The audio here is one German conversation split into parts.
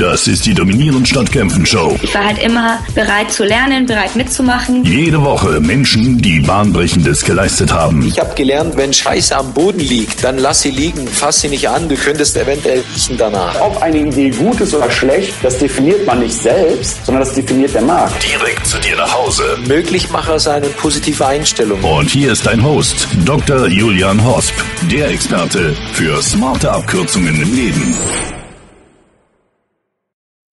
Das ist die Dominieren statt Kämpfen Show. Ich war halt immer bereit zu lernen, bereit mitzumachen. Jede Woche Menschen, die Bahnbrechendes geleistet haben. Ich habe gelernt, wenn Scheiße am Boden liegt, dann lass sie liegen, fass sie nicht an, du könntest eventuell riechen danach. Ob eine Idee gut ist oder schlecht, das definiert man nicht selbst, sondern das definiert der Markt. Direkt zu dir nach Hause. Möglichmacher sein und positive Einstellung. Und hier ist dein Host, Dr. Julian Hosp, der Experte für smarte Abkürzungen im Leben.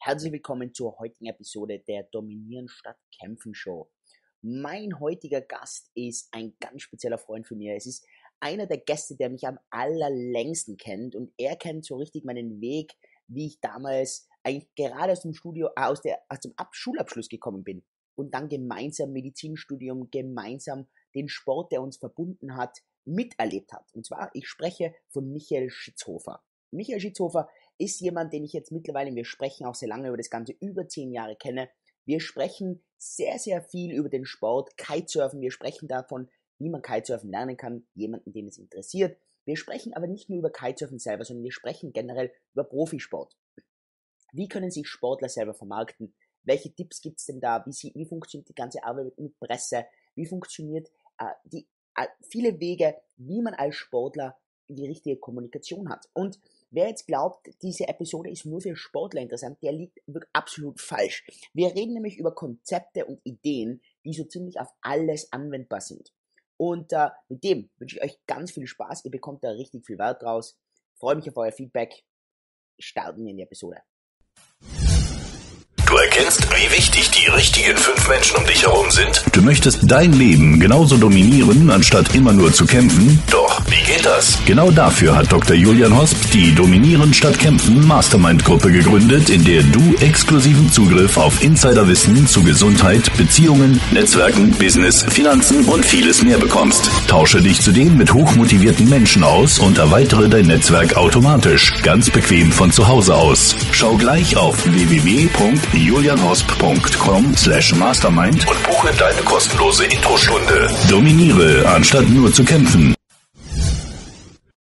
Herzlich willkommen zur heutigen Episode der Dominieren statt Kämpfen Show. Mein heutiger Gast ist ein ganz spezieller Freund von mir. Es ist einer der Gäste, der mich am allerlängsten kennt und er kennt so richtig meinen Weg, wie ich damals eigentlich gerade aus dem Studio, äh, aus, der, aus dem Ab Schulabschluss gekommen bin und dann gemeinsam Medizinstudium, gemeinsam den Sport, der uns verbunden hat, miterlebt hat. Und zwar, ich spreche von Michael Schitzhofer. Michael Schitzhofer ist jemand, den ich jetzt mittlerweile, wir sprechen auch sehr lange über das Ganze, über zehn Jahre kenne. Wir sprechen sehr, sehr viel über den Sport, Kitesurfen. Wir sprechen davon, wie man Kitesurfen lernen kann, jemanden, den es interessiert. Wir sprechen aber nicht nur über Kitesurfen selber, sondern wir sprechen generell über Profisport. Wie können sich Sportler selber vermarkten? Welche Tipps gibt es denn da? Wie, sie, wie, funktioniert die ganze Arbeit mit Presse? Wie funktioniert äh, die äh, viele Wege, wie man als Sportler die richtige Kommunikation hat? Und Wer jetzt glaubt, diese Episode ist nur für Sportler interessant, der liegt absolut falsch. Wir reden nämlich über Konzepte und Ideen, die so ziemlich auf alles anwendbar sind. Und äh, mit dem wünsche ich euch ganz viel Spaß. Ihr bekommt da richtig viel Wert draus. freue mich auf euer Feedback. Starten wir in die Episode. Wie wichtig die richtigen fünf Menschen um dich herum sind. Du möchtest dein Leben genauso dominieren, anstatt immer nur zu kämpfen. Doch, wie geht das? Genau dafür hat Dr. Julian Hosp die Dominieren statt Kämpfen Mastermind-Gruppe gegründet, in der du exklusiven Zugriff auf Insiderwissen zu Gesundheit, Beziehungen, Netzwerken, Business, Finanzen und vieles mehr bekommst. Tausche dich zudem mit hochmotivierten Menschen aus und erweitere dein Netzwerk automatisch, ganz bequem von zu Hause aus. Schau gleich auf www julianhosp.com slash mastermind und buche deine kostenlose Introstunde. Dominiere, anstatt nur zu kämpfen.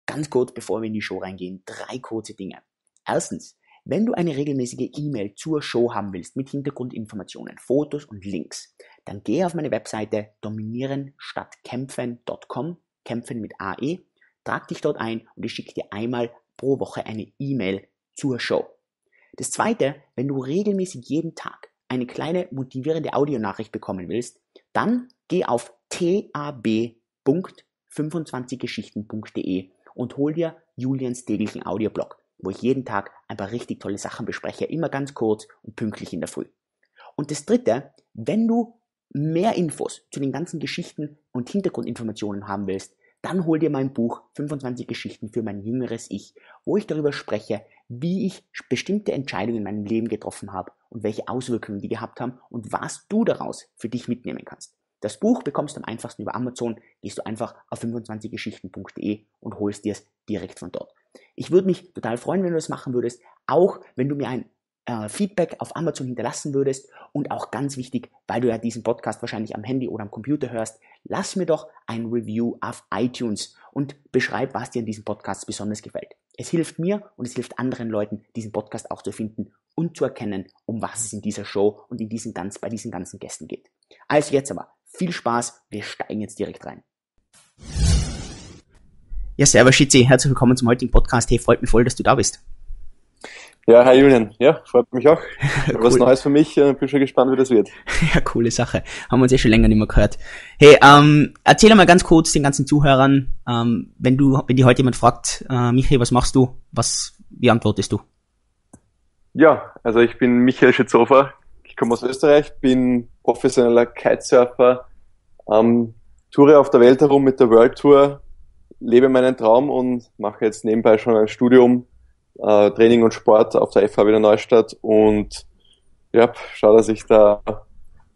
Ganz kurz, bevor wir in die Show reingehen, drei kurze Dinge. Erstens, wenn du eine regelmäßige E-Mail zur Show haben willst mit Hintergrundinformationen, Fotos und Links, dann geh auf meine Webseite dominieren-statt-kämpfen.com, kämpfen mit AE, trag dich dort ein und ich schicke dir einmal pro Woche eine E-Mail zur Show. Das zweite, wenn du regelmäßig jeden Tag eine kleine motivierende Audionachricht bekommen willst, dann geh auf tab.25geschichten.de und hol dir Julians täglichen Audioblog, wo ich jeden Tag ein paar richtig tolle Sachen bespreche, immer ganz kurz und pünktlich in der Früh. Und das dritte, wenn du mehr Infos zu den ganzen Geschichten und Hintergrundinformationen haben willst, dann hol dir mein Buch 25 Geschichten für mein jüngeres Ich, wo ich darüber spreche, wie ich bestimmte Entscheidungen in meinem Leben getroffen habe und welche Auswirkungen die gehabt haben und was du daraus für dich mitnehmen kannst. Das Buch bekommst du am einfachsten über Amazon, gehst du einfach auf 25geschichten.de und holst dir es direkt von dort. Ich würde mich total freuen, wenn du das machen würdest, auch wenn du mir ein äh, Feedback auf Amazon hinterlassen würdest und auch ganz wichtig, weil du ja diesen Podcast wahrscheinlich am Handy oder am Computer hörst, lass mir doch ein Review auf iTunes und beschreib, was dir in diesem Podcast besonders gefällt. Es hilft mir und es hilft anderen Leuten, diesen Podcast auch zu finden und zu erkennen, um was es in dieser Show und in diesen ganz, bei diesen ganzen Gästen geht. Also jetzt aber, viel Spaß, wir steigen jetzt direkt rein. Ja, servus Schitzi, herzlich willkommen zum heutigen Podcast. Hey, freut mich voll, dass du da bist. Ja, hi Julian. Ja, freut mich auch. cool. Was Neues für mich. Bin schon gespannt, wie das wird. ja, coole Sache. Haben wir uns eh schon länger nicht mehr gehört. Hey, ähm, erzähl mal ganz kurz den ganzen Zuhörern, ähm, wenn du, wenn die heute jemand fragt, äh, Michael, was machst du? Was, wie antwortest du? Ja, also ich bin Michael Schützofer. Ich komme aus Österreich, bin professioneller Kitesurfer, ähm, toure auf der Welt herum mit der World Tour, lebe meinen Traum und mache jetzt nebenbei schon ein Studium äh, Training und Sport auf der FH Wiener Neustadt und ja, schau, dass ich da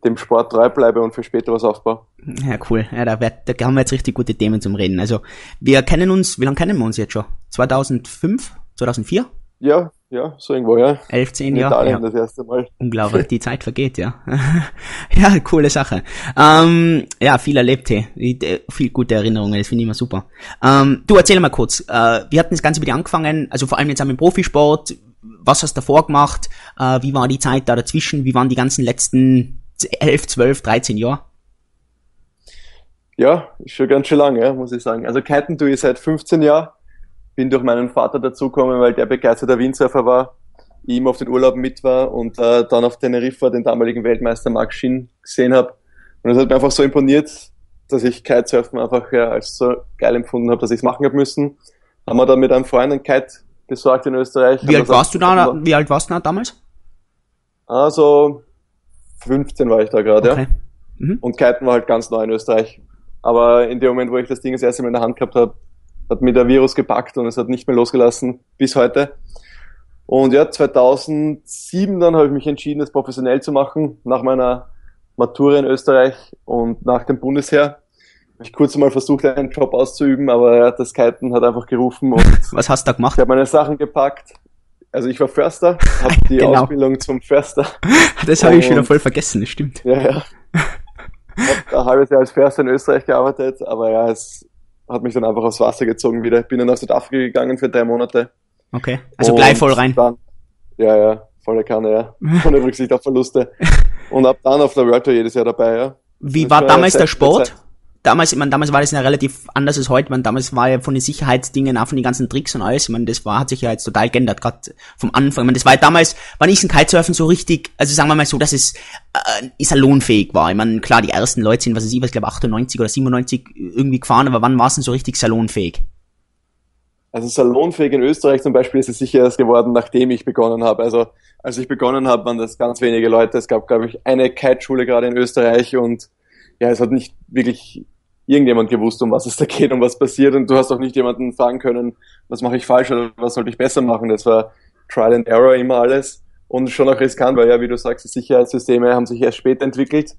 dem Sport treu bleibe und für später was aufbaue. Ja, cool. Ja, da, wird, da haben wir jetzt richtig gute Themen zum Reden. Also, wir kennen uns, wie lange kennen wir uns jetzt schon? 2005? 2004? Ja, ja, so irgendwo, ja. Elf, zehn Jahre. Ja. das erste Mal. Unglaublich, die Zeit vergeht, ja. ja, coole Sache. Ähm, ja, viel erlebt, hey. Äh, viel gute Erinnerungen, das finde ich immer super. Ähm, du, erzähl mal kurz. Äh, wir hatten das Ganze mit dir angefangen, also vor allem jetzt am Profisport. was hast du davor gemacht? Äh, wie war die Zeit da dazwischen? Wie waren die ganzen letzten 11, 12, 13 Jahre? Ja, schon ganz schön lange, muss ich sagen. Also Kiten tue ich seit 15 Jahren. Bin durch meinen Vater dazugekommen, weil der begeisterter Windsurfer war, ihm auf den Urlaub mit war und äh, dann auf Teneriffa den damaligen Weltmeister Mark Shin gesehen habe. Und das hat mir einfach so imponiert, dass ich Kitesurfen einfach ja, als so geil empfunden habe, dass ich es machen habe müssen. Haben wir dann mit einem Freund ein Kite besorgt in Österreich. Wie alt warst du da? Wie alt warst du da damals? Also 15 war ich da gerade, okay. ja. Mhm. Und Kiten war halt ganz neu in Österreich. Aber in dem Moment, wo ich das Ding das erste Mal in der Hand gehabt habe, hat mir der Virus gepackt und es hat nicht mehr losgelassen bis heute. Und ja, 2007 dann habe ich mich entschieden, das professionell zu machen, nach meiner Matura in Österreich und nach dem Bundesheer. Habe ich kurz mal versucht, einen Job auszuüben, aber ja, das Kiten hat einfach gerufen. Und Was hast du da gemacht? Ich habe meine Sachen gepackt. Also ich war Förster, habe die genau. Ausbildung zum Förster. Das habe ich schon wieder voll vergessen, das stimmt. Ja, ja. Hab ein halbes Jahr als Förster in Österreich gearbeitet, aber ja, es hat mich dann einfach aufs Wasser gezogen wieder. Bin dann nach Südafrika gegangen für drei Monate. Okay, also gleich voll rein. Dann, ja, ja, volle Kanne, ja. Ohne Rücksicht auf Verluste. Und ab dann auf der World Tour jedes Jahr dabei, ja. Wie war damals der Sport? Damals, ich meine, damals war das ja relativ anders als heute. Man, damals war ja von den Sicherheitsdingen, auch von den ganzen Tricks und alles. Ich meine, das war, hat sich ja jetzt total geändert, gerade vom Anfang. Ich meine, das war ja damals, war nicht ein Kitesurfen so richtig, also sagen wir mal so, dass es äh, salonfähig war. Ich meine, klar, die ersten Leute sind, was weiß ich, was glaube 98 oder 97 irgendwie gefahren, aber wann war es denn so richtig salonfähig? Also salonfähig in Österreich zum Beispiel ist es sicher erst geworden, nachdem ich begonnen habe. Also als ich begonnen habe, waren das ganz wenige Leute. Es gab, glaube ich, eine Kiteschule gerade in Österreich und ja, es hat nicht wirklich irgendjemand gewusst, um was es da geht und was passiert und du hast auch nicht jemanden fragen können, was mache ich falsch oder was sollte ich besser machen. Das war Trial and Error immer alles und schon auch riskant, weil ja, wie du sagst, die Sicherheitssysteme haben sich erst später entwickelt.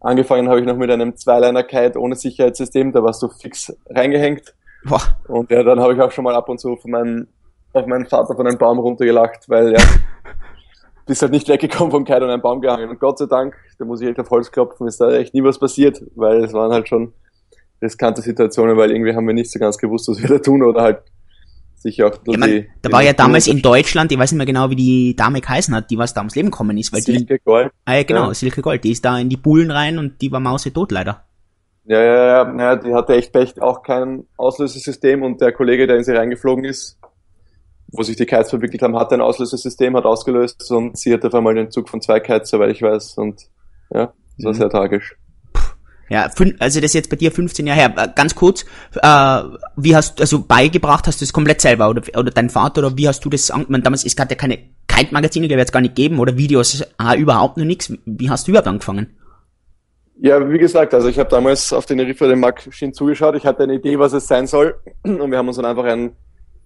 Angefangen habe ich noch mit einem Zweiliner-Kite ohne Sicherheitssystem, da warst du fix reingehängt. Boah. Und ja, dann habe ich auch schon mal ab und zu von meinem, auf meinen Vater von einem Baum runtergelacht, weil ja, bist halt nicht weggekommen vom Kite und einem Baum gehangen. Und Gott sei Dank, da muss ich echt auf Holz klopfen, ist da echt nie was passiert, weil es waren halt schon riskante Situationen, weil irgendwie haben wir nicht so ganz gewusst, was wir da tun oder halt sich auch ja, man, die, Da war ja damals in Deutschland, ich weiß nicht mehr genau, wie die Dame geheißen hat, die was da ums Leben gekommen ist. Weil Silke die, Gold. Ah, ja, genau, ja. Silke Gold. Die ist da in die Bullen rein und die war mausetot leider. Ja, ja, ja, ja, die hatte echt Pech, auch kein Auslösesystem und der Kollege, der in sie reingeflogen ist, wo sich die Kites verwickelt haben, hatte ein Auslösesystem, hat ausgelöst und sie hatte auf einmal den Zug von zwei Kites, soweit ich weiß. Und ja, das war mhm. sehr tragisch. Ja, also das ist jetzt bei dir 15 Jahre her. Äh, ganz kurz, äh, wie hast du, also beigebracht hast du das komplett selber oder, oder dein Vater oder wie hast du das, man, damals, es gab ja keine Kite-Magazine, die wird es gar nicht geben oder Videos, ah, überhaupt noch nichts. Wie hast du überhaupt angefangen? Ja, wie gesagt, also ich habe damals auf den Riff den Maschinen zugeschaut, ich hatte eine Idee, was es sein soll und wir haben uns dann einfach einen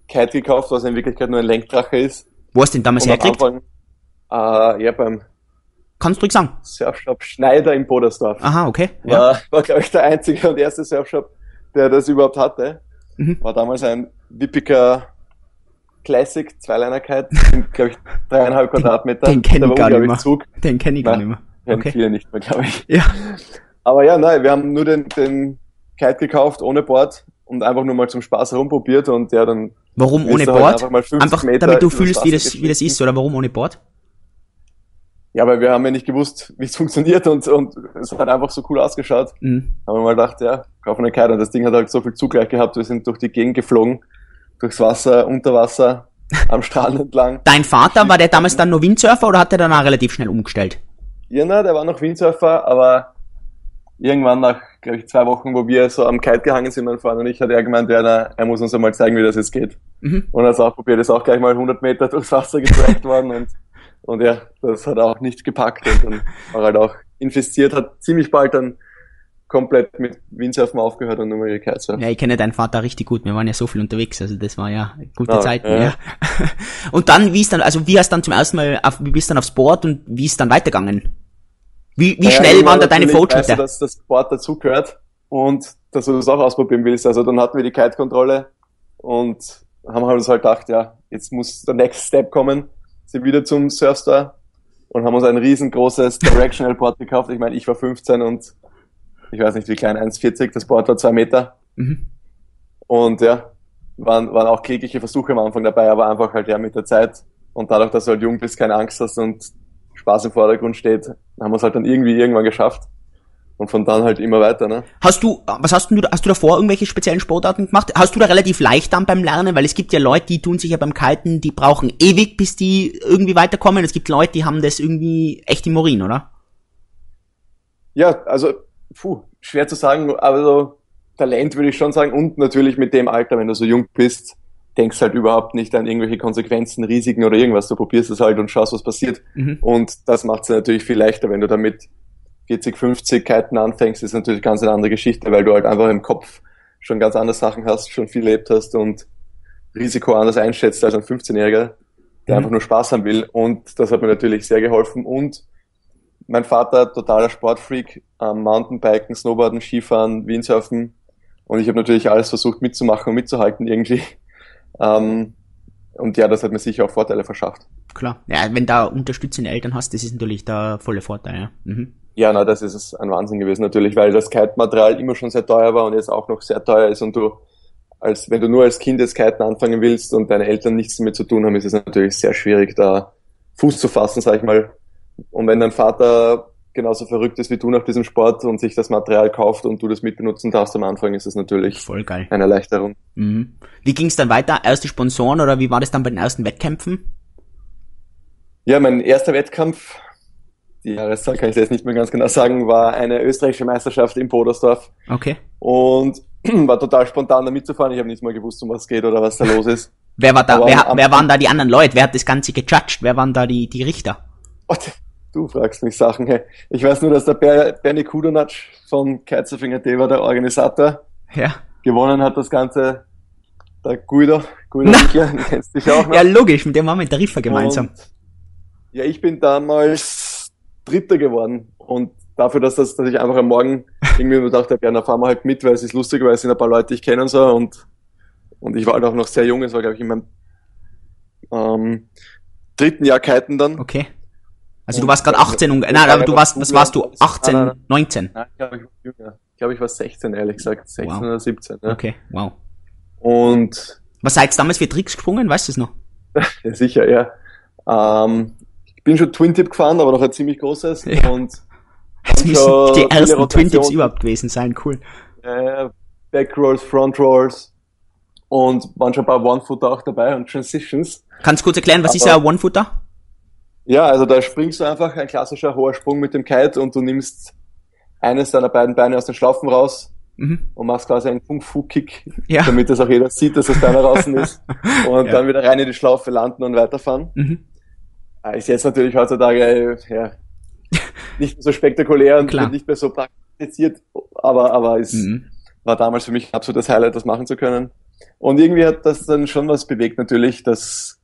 Kite gekauft, was in Wirklichkeit nur ein Lenkdrache ist. Wo hast du den damals hergekriegt? Äh, ja, beim Kannst du ruhig sagen. Surfshop Schneider in Bodersdorf. Aha, okay. War, ja. war glaube ich, der einzige und erste Surfshop, der das überhaupt hatte. Mhm. War damals ein Wippiger Classic Zweileinigkeit, glaube ich, dreieinhalb Quadratmeter. Den, den kenne ich gar nicht mehr. Zug. Den kenne ich gar nicht mehr. Okay. viele nicht mehr, glaube ich. Ja. Aber ja, nein, wir haben nur den, den Kite gekauft, ohne Board und einfach nur mal zum Spaß herumprobiert und ja, dann. Warum ohne Board? Halt einfach, einfach damit du fühlst, wie das, wie das ist, oder warum ohne Board? Ja, weil wir haben ja nicht gewusst, wie es funktioniert und, und es hat einfach so cool ausgeschaut. Mhm. Haben wir mal gedacht, ja, kaufen eine Kite und das Ding hat halt so viel Zugleich gehabt, wir sind durch die Gegend geflogen, durchs Wasser, unter Wasser, am Strand entlang. Dein Vater, war der damals dann nur Windsurfer oder hat der danach relativ schnell umgestellt? Ja, na, der war noch Windsurfer, aber irgendwann nach, glaube ich, zwei Wochen, wo wir so am Kite gehangen sind, mein Freund und ich, hat er gemeint, ja, na, er muss uns einmal zeigen, wie das jetzt geht. Mhm. Und er hat auch probiert, ist auch gleich mal 100 Meter durchs Wasser getrackt worden und und ja, das hat auch nicht gepackt und dann war halt auch investiert, hat ziemlich bald dann komplett mit Windsurfen aufgehört und nur mal Kitesurfen. Ja, ich kenne deinen Vater richtig gut. Wir waren ja so viel unterwegs, also das war ja gute ah, Zeiten. Ja. ja. Und dann, wie ist dann, also wie hast du dann zum ersten Mal, auf, wie bist du dann aufs Board und wie ist dann weitergegangen? Wie, wie ja, schnell waren da deine Fortschritte? Weißt du, dass das Board dazugehört und dass du das auch ausprobieren willst. Also dann hatten wir die Kite-Kontrolle und haben halt uns halt gedacht, ja, jetzt muss der Next Step kommen sind wieder zum Surfstar und haben uns ein riesengroßes Directional Board gekauft. Ich meine, ich war 15 und ich weiß nicht wie klein, 1,40, das Board war zwei Meter. Mhm. Und ja, waren, waren auch klägliche Versuche am Anfang dabei, aber einfach halt ja mit der Zeit Und dadurch, dass du halt jung bist, keine Angst hast und Spaß im Vordergrund steht, haben wir es halt dann irgendwie irgendwann geschafft. Und von dann halt immer weiter, ne? Hast du, was hast du, hast du davor irgendwelche speziellen Sportarten gemacht? Hast du da relativ leicht dann beim Lernen? Weil es gibt ja Leute, die tun sich ja beim Kiten, die brauchen ewig, bis die irgendwie weiterkommen. Es gibt Leute, die haben das irgendwie echt im Urin, oder? Ja, also, puh, schwer zu sagen, aber so Talent würde ich schon sagen und natürlich mit dem Alter, wenn du so jung bist, denkst halt überhaupt nicht an irgendwelche Konsequenzen, Risiken oder irgendwas. Du probierst es halt und schaust, was passiert. Mhm. Und das macht es natürlich viel leichter, wenn du damit 40, 50 Kiten anfängst, ist natürlich ganz eine andere Geschichte, weil du halt einfach im Kopf schon ganz andere Sachen hast, schon viel erlebt hast und Risiko anders einschätzt als ein 15-Jähriger, der mhm. einfach nur Spaß haben will. Und das hat mir natürlich sehr geholfen. Und mein Vater, totaler Sportfreak, ähm, Mountainbiken, Snowboarden, Skifahren, Windsurfen. Und ich habe natürlich alles versucht mitzumachen und mitzuhalten irgendwie. Ähm, und ja, das hat mir sicher auch Vorteile verschafft. Klar. Ja, wenn da unterstützende Eltern hast, das ist natürlich der volle Vorteil, ja. Mhm. Ja, na, das ist ein Wahnsinn gewesen natürlich, weil das Kite-Material immer schon sehr teuer war und jetzt auch noch sehr teuer ist und du als wenn du nur als Kind das Kiten anfangen willst und deine Eltern nichts damit zu tun haben, ist es natürlich sehr schwierig, da Fuß zu fassen, sag ich mal. Und wenn dein Vater genauso verrückt ist wie du nach diesem Sport und sich das Material kauft und du das mitbenutzen darfst am Anfang, ist es natürlich Voll geil. eine Erleichterung. Mhm. Wie ging es dann weiter? Erste Sponsoren oder wie war das dann bei den ersten Wettkämpfen? Ja, mein erster Wettkampf, die Jahreszahl kann ich jetzt nicht mehr ganz genau sagen, war eine österreichische Meisterschaft in Podersdorf. Okay. Und war total spontan da mitzufahren. Ich habe nicht mal gewusst, um was es geht oder was da los ist. wer war da? wer, wer waren da die anderen Leute? Wer hat das Ganze gejudged? Wer waren da die, die Richter? Oh, Du fragst mich Sachen. Hey. Ich weiß nur, dass der Ber Bernie Kudonac von Kitesurfing.at war der Organisator. Ja. Gewonnen hat das Ganze der Guido. Guido Michler, kennst dich auch noch. Ja, logisch, mit dem waren wir in der Riffer gemeinsam. Und, ja, ich bin damals Dritter geworden. Und dafür, dass, das, dass ich einfach am Morgen irgendwie mir dachte, ja, dann fahren wir halt mit, weil es ist lustig, weil es sind ein paar Leute, die ich kenne und so. Und, und ich war halt auch noch sehr jung, es war, glaube ich, in meinem ähm, dritten Jahr Kiten dann. Okay. Also du warst gerade 18 und, nein, aber du warst, was warst du? 18, 19? Nein, ich glaube, ich war jünger. Ich glaube, ich war 16, ehrlich gesagt. 16 wow. oder 17. Ja. Okay, wow. Und. Was seid ihr damals für Tricks gesprungen? Weißt du es noch? ja, sicher, ja. Ähm, ich bin schon Twin Tip gefahren, aber noch ein ziemlich großes. Ja. Und das müssen die ersten Twin Tips überhaupt gewesen sein, cool. Äh, Backrolls, Frontrolls und waren schon ein paar One-Footer auch dabei und Transitions. Kannst du kurz erklären, was aber, ist ein One-Footer? Ja, also da springst du einfach ein klassischer hoher Sprung mit dem Kite und du nimmst eines deiner beiden Beine aus den Schlaufen raus mhm. und machst quasi einen Kung-Fu-Kick, ja. damit das auch jeder sieht, dass das Bein draußen ist und ja. dann wieder rein in die Schlaufe landen und weiterfahren. Mhm. Äh, ist jetzt natürlich heutzutage äh, ja, nicht mehr so spektakulär und Klar. nicht mehr so praktiziert, aber, aber es mhm. war damals für mich absolut das Highlight, das machen zu können. Und irgendwie hat das dann schon was bewegt natürlich, dass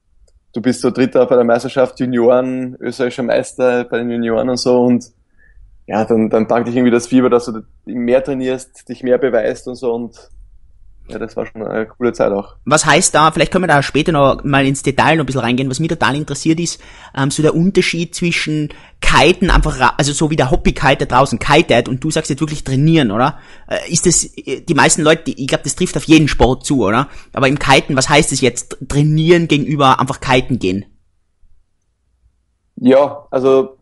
du bist so Dritter bei der Meisterschaft, Junioren, österreichischer Meister bei den Junioren und so und ja, dann, dann packt dich irgendwie das Fieber, dass du mehr trainierst, dich mehr beweist und so und ja, das war schon eine coole Zeit auch. Was heißt da, vielleicht können wir da später noch mal ins Detail noch ein bisschen reingehen, was mich total interessiert ist, ähm, so der Unterschied zwischen Kiten einfach, also so wie der Hobby-Kiter draußen kitet und du sagst jetzt wirklich trainieren, oder? Äh, ist das, äh, die meisten Leute, ich glaube, das trifft auf jeden Sport zu, oder? Aber im Kiten, was heißt es jetzt, trainieren gegenüber einfach kiten gehen? Ja, also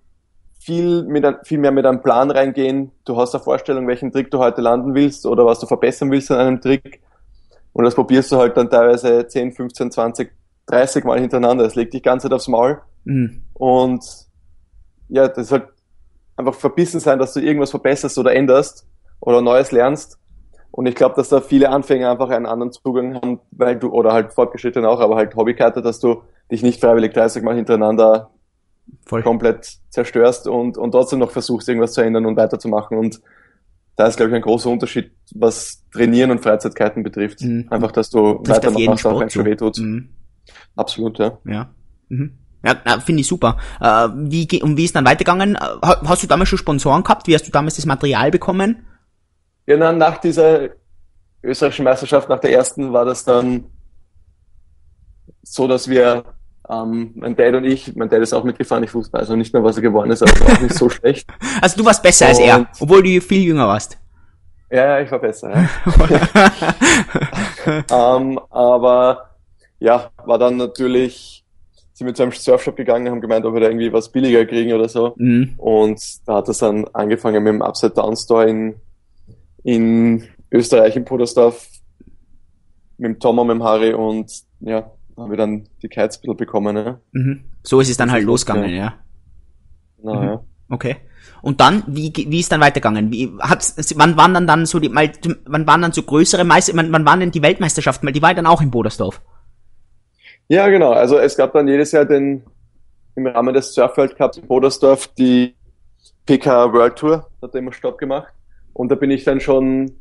viel, mit viel mehr mit einem Plan reingehen. Du hast eine Vorstellung, welchen Trick du heute landen willst oder was du verbessern willst an einem Trick und das probierst du halt dann teilweise 10, 15, 20, 30 Mal hintereinander. Das legt dich ganz Zeit aufs Maul. Mhm. Und ja, das ist halt einfach verbissen sein, dass du irgendwas verbesserst oder änderst oder Neues lernst. Und ich glaube, dass da viele Anfänger einfach einen anderen Zugang haben, weil du, oder halt fortgeschritten auch, aber halt Hobbykarte, dass du dich nicht freiwillig 30 Mal hintereinander Voll. komplett zerstörst und, und trotzdem noch versuchst, irgendwas zu ändern und weiterzumachen. Und da ist, glaube ich, ein großer Unterschied, was Trainieren und Freizeitkeiten betrifft. Mhm. Einfach, dass du weitermachst, auch wenn es schon wehtut. Mhm. Absolut, ja. Ja. Mhm. Ja, finde ich super. Äh, wie, und wie ist dann weitergegangen? Äh, hast du damals schon Sponsoren gehabt? Wie hast du damals das Material bekommen? Ja, dann nach dieser österreichischen Meisterschaft, nach der ersten, war das dann so, dass wir ähm, mein Dad und ich, mein Dad ist auch mitgefahren, ich wusste also nicht mehr, was er geworden ist, aber es war auch nicht so schlecht. Also du warst besser und, als er, obwohl du viel jünger warst. Ja, ja, ich war besser. Ja. ähm, aber ja, war dann natürlich, sind wir zu einem Surfshop gegangen, haben gemeint, ob wir da irgendwie was billiger kriegen oder so. Mhm. Und da hat das dann angefangen mit dem Upside Down Store in, in Österreich, in Podersdorf, mit dem Tom und mit dem Harry und ja, haben wir dann die bisschen bekommen. Ja. Mhm. So ist es dann halt losgegangen, ja. ja. Na, mhm. ja. Okay. Und dann, wie, wie ist dann weitergegangen? Wie, hat's, wann waren dann dann so die, mal, wann waren dann so größere Meister, wann, wann waren denn die Weltmeisterschaften? Weil die war dann auch in Bodersdorf. Ja, genau. Also es gab dann jedes Jahr den, im Rahmen des Surfworld Cups in Bodersdorf die PK World Tour, hat er immer Stopp gemacht. Und da bin ich dann schon,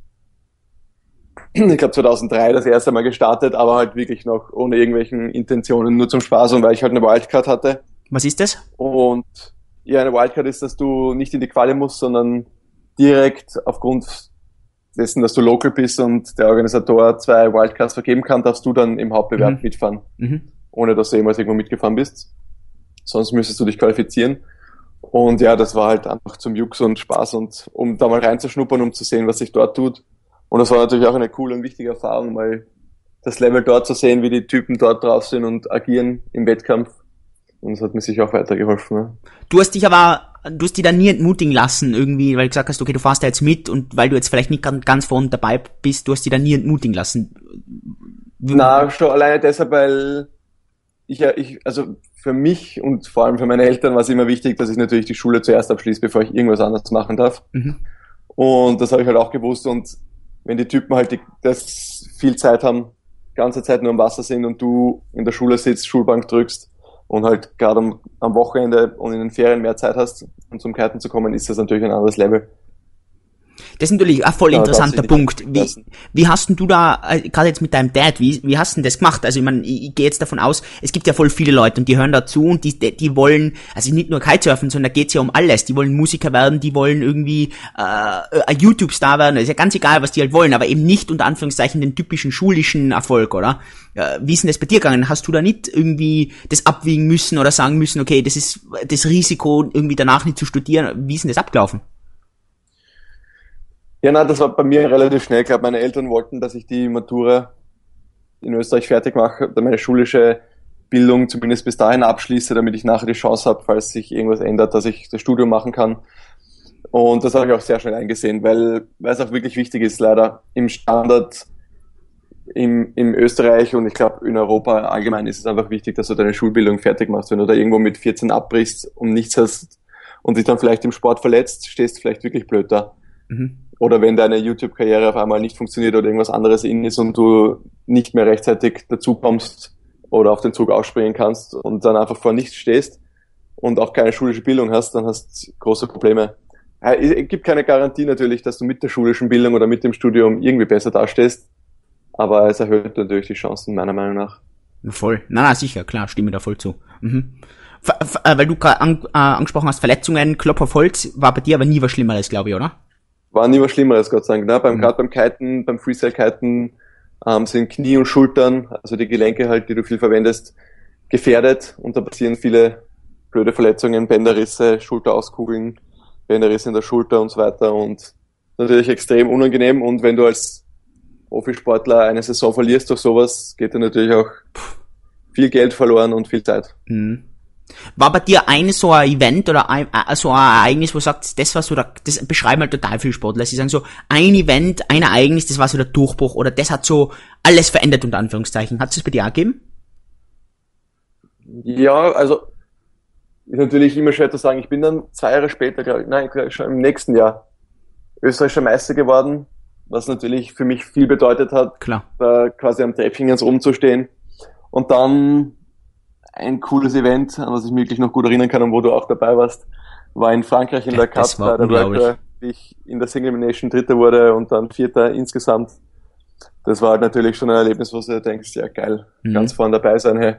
ich glaube 2003 das erste Mal gestartet, aber halt wirklich noch ohne irgendwelchen Intentionen, nur zum Spaß und weil ich halt eine Wildcard hatte. Was ist das? Und ja, eine Wildcard ist, dass du nicht in die Quali musst, sondern direkt aufgrund dessen, dass du local bist und der Organisator zwei Wildcards vergeben kann, darfst du dann im Hauptbewerb mhm. mitfahren, mhm. ohne dass du jemals irgendwo mitgefahren bist. Sonst müsstest du dich qualifizieren. Und ja, das war halt einfach zum Jux und Spaß und um da mal reinzuschnuppern, um zu sehen, was sich dort tut. Und das war natürlich auch eine coole und wichtige Erfahrung, weil das Level dort zu sehen, wie die Typen dort drauf sind und agieren im Wettkampf, und das hat mir sicher auch weitergeholfen. Ne? Du hast dich aber, du hast dich da nie entmutigen lassen irgendwie, weil du gesagt hast, okay, du fährst da jetzt mit und weil du jetzt vielleicht nicht ganz vorne dabei bist, du hast dich da nie entmutigen lassen. Na, schon alleine deshalb, weil ich ich, also für mich und vor allem für meine Eltern war es immer wichtig, dass ich natürlich die Schule zuerst abschließe, bevor ich irgendwas anderes machen darf. Mhm. Und das habe ich halt auch gewusst. Und wenn die Typen halt die, das viel Zeit haben, ganze Zeit nur am Wasser sind und du in der Schule sitzt, Schulbank drückst, und halt gerade am, am Wochenende und in den Ferien mehr Zeit hast, um zum Kiten zu kommen, ist das natürlich ein anderes Level. Das ist natürlich ein voll interessanter Punkt. Wie, wie hast denn du da, äh, gerade jetzt mit deinem Dad, wie, wie hast denn das gemacht? Also ich meine, ich, ich gehe jetzt davon aus, es gibt ja voll viele Leute und die hören dazu und die, die wollen, also nicht nur Kitesurfen, sondern da geht's ja um alles. Die wollen Musiker werden, die wollen irgendwie äh, ein YouTube-Star werden, ist ja ganz egal, was die halt wollen, aber eben nicht unter Anführungszeichen den typischen schulischen Erfolg, oder? Äh, wie ist denn das bei dir gegangen? Hast du da nicht irgendwie das abwiegen müssen oder sagen müssen, okay, das ist das Risiko, irgendwie danach nicht zu studieren? Wie ist denn das abgelaufen? Ja, na, das war bei mir relativ schnell. Ich glaube, meine Eltern wollten, dass ich die Matura in Österreich fertig mache, meine schulische Bildung zumindest bis dahin abschließe, damit ich nachher die Chance habe, falls sich irgendwas ändert, dass ich das Studium machen kann. Und das habe ich auch sehr schnell eingesehen, weil, weil es auch wirklich wichtig ist, leider im Standard im, im Österreich und ich glaube in Europa allgemein ist es einfach wichtig, dass du deine Schulbildung fertig machst. Wenn du da irgendwo mit 14 abbrichst und nichts hast und dich dann vielleicht im Sport verletzt, stehst du vielleicht wirklich blöd da. Mhm oder wenn deine YouTube-Karriere auf einmal nicht funktioniert oder irgendwas anderes in ist und du nicht mehr rechtzeitig dazu kommst oder auf den Zug ausspringen kannst und dann einfach vor nichts stehst und auch keine schulische Bildung hast, dann hast du große Probleme. Es gibt keine Garantie natürlich, dass du mit der schulischen Bildung oder mit dem Studium irgendwie besser dastehst, aber es erhöht natürlich die Chancen meiner Meinung nach. Voll. Na, na sicher, klar, stimme da voll zu. Mhm. Äh, weil du gerade an, äh, angesprochen hast, Verletzungen, Klopf auf Holz, war bei dir aber nie was Schlimmeres, glaube ich, oder? War nie was Schlimmeres, Gott sei Dank. Ne? Beim, mhm. Gerade beim Kiten, beim Freestyle-Kiten ähm, sind Knie und Schultern, also die Gelenke halt, die du viel verwendest, gefährdet und da passieren viele blöde Verletzungen, Bänderrisse, Schulterauskugeln, Bänderrisse in der Schulter und so weiter und natürlich extrem unangenehm und wenn du als Profisportler eine Saison verlierst durch sowas, geht dir natürlich auch viel Geld verloren und viel Zeit. Mhm. War bei dir ein so ein Event oder ein, äh, so ein Ereignis, wo du sagst, das war so, der, das beschreiben halt total viele Sportler. Sie sagen so, ein Event, ein Ereignis, das war so der Durchbruch oder das hat so alles verändert, unter Anführungszeichen. Hat es das bei dir auch gegeben? Ja, also, ist natürlich immer schwer zu sagen. Ich bin dann zwei Jahre später, glaube ich, nein, schon im nächsten Jahr österreichischer Meister geworden, was natürlich für mich viel bedeutet hat, Klar. da quasi am Treppchen ganz oben zu stehen. Und dann ein cooles Event, an was ich mich wirklich noch gut erinnern kann und wo du auch dabei warst, war in Frankreich in der Cup bei der World wie ich in der Single Nation Dritter wurde und dann Vierter insgesamt. Das war halt natürlich schon ein Erlebnis, wo du denkst, ja geil, mhm. ganz vorne dabei sein, hey,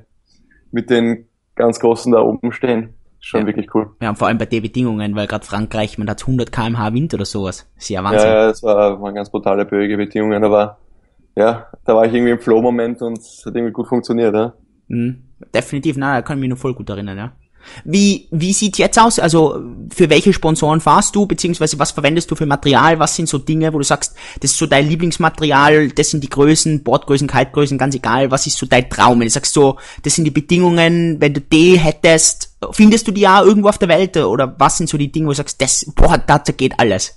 mit den ganz Großen da oben stehen. Schon ja. wirklich cool. Ja, und vor allem bei den Bedingungen, weil gerade Frankreich, man hat 100 kmh Wind oder sowas. Sehr Wahnsinn. Ja, ja, es war, waren ganz brutale, böige Bedingungen, aber ja, da war ich irgendwie im Flow-Moment und es hat irgendwie gut funktioniert, ja. Mhm. Definitiv, na, da kann ich mich nur voll gut erinnern, ja. Wie, wie sieht jetzt aus? Also für welche Sponsoren fahrst du, beziehungsweise was verwendest du für Material? Was sind so Dinge, wo du sagst, das ist so dein Lieblingsmaterial, das sind die Größen, Bordgrößen, Kaltgrößen, ganz egal, was ist so dein Traum? Wenn du sagst so, das sind die Bedingungen, wenn du die hättest, findest du die ja irgendwo auf der Welt oder was sind so die Dinge, wo du sagst, das, boah, da geht alles?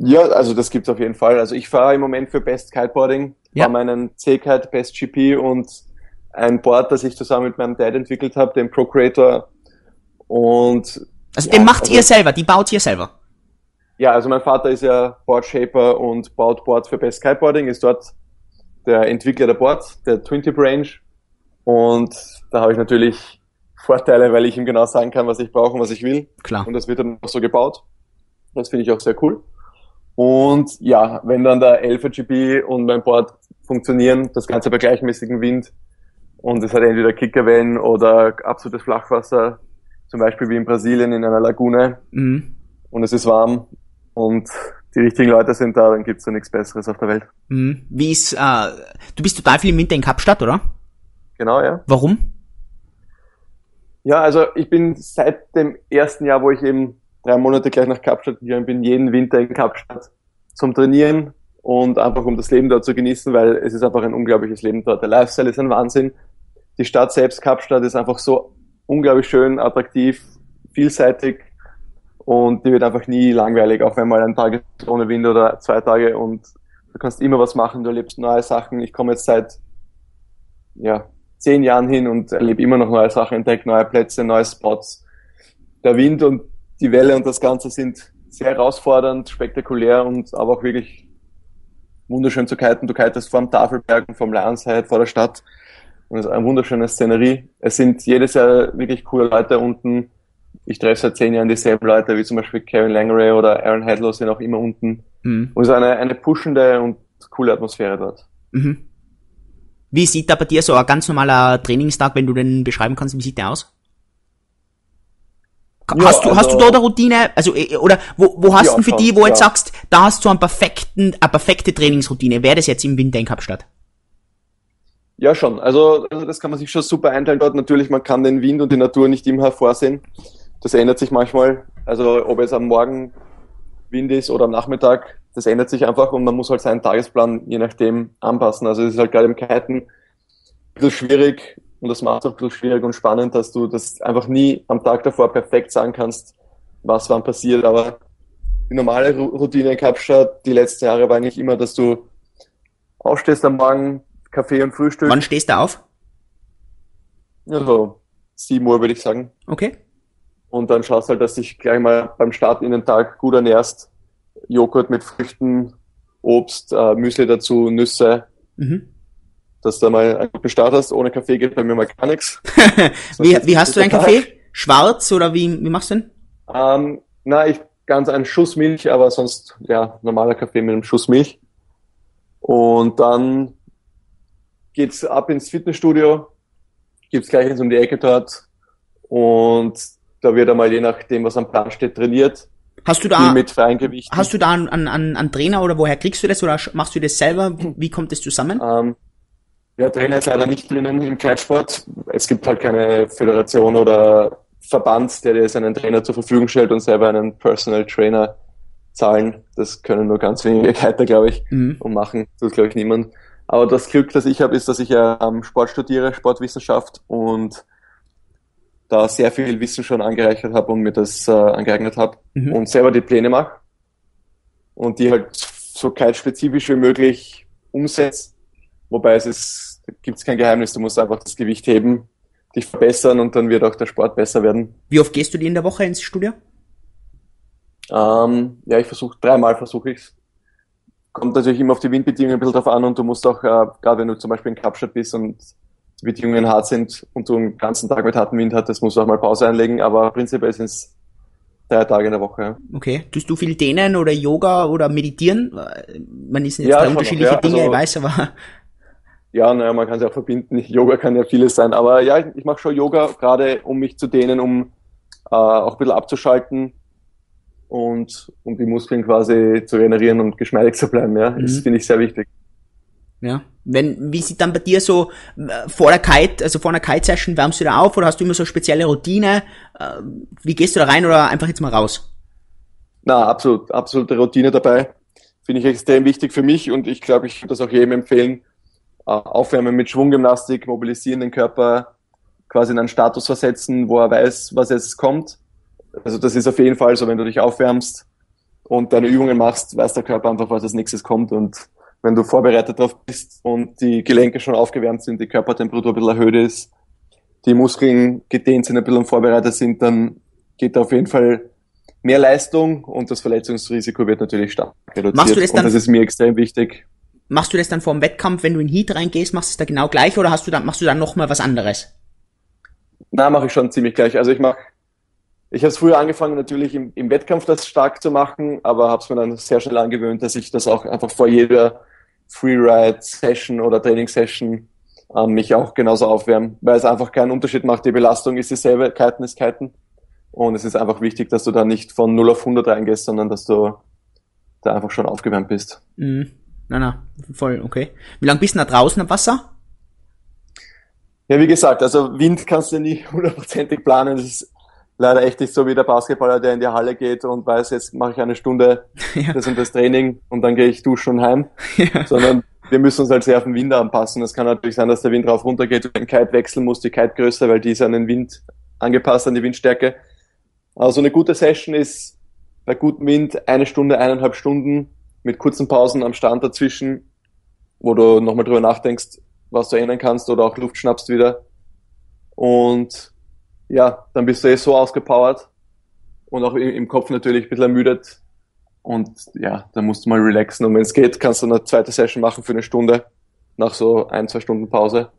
Ja, also das gibt's auf jeden Fall. Also ich fahre im Moment für Best Kiteboarding, ja. meinen C-Kite Best GP und ein Board, das ich zusammen mit meinem Dad entwickelt habe, den Procreator. Und also ja, den macht also, ihr selber, die baut ihr selber. Ja, also mein Vater ist ja Boardshaper und baut Boards für Best Kiteboarding, ist dort der Entwickler der Boards, der Twin Tip Range. Und da habe ich natürlich Vorteile, weil ich ihm genau sagen kann, was ich brauche und was ich will. Klar. Und das wird dann auch so gebaut. Das finde ich auch sehr cool. Und ja, wenn dann der 11 GP und mein Board funktionieren, das Ganze bei gleichmäßigem Wind und es hat entweder Kickerwellen oder absolutes Flachwasser, zum Beispiel wie in Brasilien in einer Lagune mhm. und es ist warm und die richtigen Leute sind da, dann gibt's ja nichts Besseres auf der Welt. Mhm. Wie ist, äh, du bist total viel im Winter in Kapstadt, oder? Genau, ja. Warum? Ja, also ich bin seit dem ersten Jahr, wo ich eben drei Monate gleich nach Kapstadt gegangen bin, jeden Winter in Kapstadt zum Trainieren und einfach um das Leben dort zu genießen, weil es ist einfach ein unglaubliches Leben dort. Der Lifestyle ist ein Wahnsinn. Die Stadt selbst, Kapstadt, ist einfach so unglaublich schön, attraktiv, vielseitig und die wird einfach nie langweilig, auch wenn mal ein Tag ist ohne Wind oder zwei Tage und du kannst immer was machen, du erlebst neue Sachen. Ich komme jetzt seit ja, zehn Jahren hin und erlebe immer noch neue Sachen, entdecke neue Plätze, neue Spots. Der Wind und die Welle und das Ganze sind sehr herausfordernd, spektakulär und aber auch wirklich wunderschön zu kiten. Du kitest vor dem Tafelberg und vom Lionshead vor der Stadt und es ist eine wunderschöne Szenerie. Es sind jedes Jahr wirklich coole Leute unten. Ich treffe seit zehn Jahren dieselben Leute, wie zum Beispiel Karen Langeray oder Aaron Hadlow sind auch immer unten. Mhm. Und es ist eine, eine pushende und coole Atmosphäre dort. Mhm. Wie sieht da bei dir so ein ganz normaler Trainingstag, wenn du den beschreiben kannst, wie sieht der aus? Hast ja, du, hast du also da eine Routine? Also, äh, oder wo, wo hast ja, du für die, wo ja. jetzt sagst, da hast du einen perfekten, eine perfekte Trainingsroutine? Wäre das jetzt im Winter in Kapstadt? Ja, schon. Also, also, das kann man sich schon super einteilen dort. Natürlich, man kann den Wind und die Natur nicht immer hervorsehen. Das ändert sich manchmal. Also, ob es am Morgen Wind ist oder am Nachmittag, das ändert sich einfach und man muss halt seinen Tagesplan je nachdem anpassen. Also, es ist halt gerade im Kiten ein bisschen schwierig, und das macht es auch ein bisschen schwierig und spannend, dass du das einfach nie am Tag davor perfekt sagen kannst, was wann passiert. Aber die normale Routine in Kapstadt die letzten Jahre war eigentlich immer, dass du aufstehst am Morgen, Kaffee und Frühstück. Wann stehst du auf? Ja, so 7 Uhr würde ich sagen. Okay. Und dann schaust halt, dass dich gleich mal beim Start in den Tag gut ernährst. Joghurt mit Früchten, Obst, äh, Müsli dazu, Nüsse. Mhm dass du mal einen guten Start hast. Ohne Kaffee geht bei mir mal gar nichts. wie, wie hast du deinen Kaffee? Schwarz oder wie, wie machst du den? Ähm, na, ich ganz einen Schuss Milch, aber sonst ja normaler Kaffee mit einem Schuss Milch. Und dann geht's ab ins Fitnessstudio, gibt's gleich eins um die Ecke dort und da wird einmal je nachdem, was am Plan steht, trainiert. Hast du da mit freien Gewichten. Hast du da einen, einen, einen Trainer oder woher kriegst du das oder machst du das selber? Wie kommt das zusammen? Ähm, ja, Trainer ist leider nicht drinnen im Kitesport. Es gibt halt keine Föderation oder Verband, der dir seinen Trainer zur Verfügung stellt und selber einen Personal Trainer zahlen. Das können nur ganz wenige Kiter, glaube ich, mhm. und machen. Das glaube ich niemand. Aber das Glück, das ich habe, ist, dass ich ja am Sport studiere, Sportwissenschaft und da sehr viel Wissen schon angereichert habe und mir das äh, angeeignet habe mhm. und selber die Pläne mache und die halt so kite-spezifisch wie möglich umsetze. Wobei es ist gibt es kein Geheimnis, du musst einfach das Gewicht heben, dich verbessern und dann wird auch der Sport besser werden. Wie oft gehst du die in der Woche ins Studio? Ähm, ja, ich versuche, dreimal versuche ich's. Kommt natürlich immer auf die Windbedingungen ein bisschen drauf an und du musst auch, äh, gerade wenn du zum Beispiel in Kapstadt bist und die Bedingungen hart sind und du einen ganzen Tag mit hartem Wind hattest, musst du auch mal Pause einlegen, aber prinzipiell sind es drei Tage in der Woche. Ja. Okay. Tust du viel dehnen oder Yoga oder meditieren? Man ist jetzt ja, drei unterschiedliche noch, ja. Dinge, also, ich weiß, aber ja, naja, man kann es ja auch verbinden. Yoga kann ja vieles sein. Aber ja, ich, ich mache schon Yoga, gerade um mich zu dehnen, um äh, auch ein bisschen abzuschalten und um die Muskeln quasi zu generieren und geschmeidig zu bleiben. Ja, mhm. das finde ich sehr wichtig. Ja. Wenn, wie sieht dann bei dir so äh, vor der Kite, also vor einer Kite-Session, wärmst du da auf oder hast du immer so spezielle Routine? Äh, wie gehst du da rein oder einfach jetzt mal raus? Na, absolut, absolute Routine dabei. Finde ich extrem wichtig für mich und ich glaube, ich würde das auch jedem empfehlen. Äh, aufwärmen mit Schwunggymnastik, mobilisieren den Körper, quasi in einen Status versetzen, wo er weiß, was jetzt kommt. Also das ist auf jeden Fall so, wenn du dich aufwärmst und deine Übungen machst, weiß der Körper einfach, was als nächstes kommt und wenn du vorbereitet drauf bist und die Gelenke schon aufgewärmt sind, die Körpertemperatur ein bisschen erhöht ist, die Muskeln gedehnt sind, ein bisschen vorbereitet sind, dann geht da auf jeden Fall mehr Leistung und das Verletzungsrisiko wird natürlich stark reduziert. Machst du das dann, und das ist mir extrem wichtig. Machst du das dann vor dem Wettkampf, wenn du in Heat reingehst, machst du es da genau gleich oder hast du dann, machst du dann nochmal was anderes? Na, mache ich schon ziemlich gleich. Also ich mache, ich habe es früher angefangen, natürlich im, im Wettkampf das stark zu machen, aber habe es mir dann sehr schnell angewöhnt, dass ich das auch einfach vor jeder Freeride-Session oder Training-Session ähm, mich auch genauso aufwärme, weil es einfach keinen Unterschied macht. Die Belastung ist dieselbe, Kiten ist Kiten. Und es ist einfach wichtig, dass du da nicht von 0 auf 100 reingehst, sondern dass du da einfach schon aufgewärmt bist. Mhm. Na, na, voll, okay. Wie lange bist du da draußen am Wasser? Ja, wie gesagt, also Wind kannst du nie hundertprozentig planen. Das ist leider echt nicht so wie der Basketballer, der in die Halle geht und weiß, jetzt mache ich eine Stunde ja. das und das Training und dann gehe ich duschen und heim. Ja. Sondern wir müssen uns halt sehr auf den Wind anpassen. Es kann natürlich sein, dass der Wind rauf runter geht und den Kite wechseln muss, die Kite größer, weil die ist an den Wind angepasst, an die Windstärke. Also eine gute Session ist bei gutem Wind eine Stunde, eineinhalb Stunden mit kurzen Pausen am Stand dazwischen, wo du nochmal drüber nachdenkst, was du ändern kannst oder auch Luft schnappst wieder. Und ja, dann bist du eh so ausgepowert und auch im Kopf natürlich ein bisschen ermüdet. Und ja, dann musst du mal relaxen. Und wenn es geht, kannst du eine zweite Session machen für eine Stunde nach so ein, zwei Stunden Pause.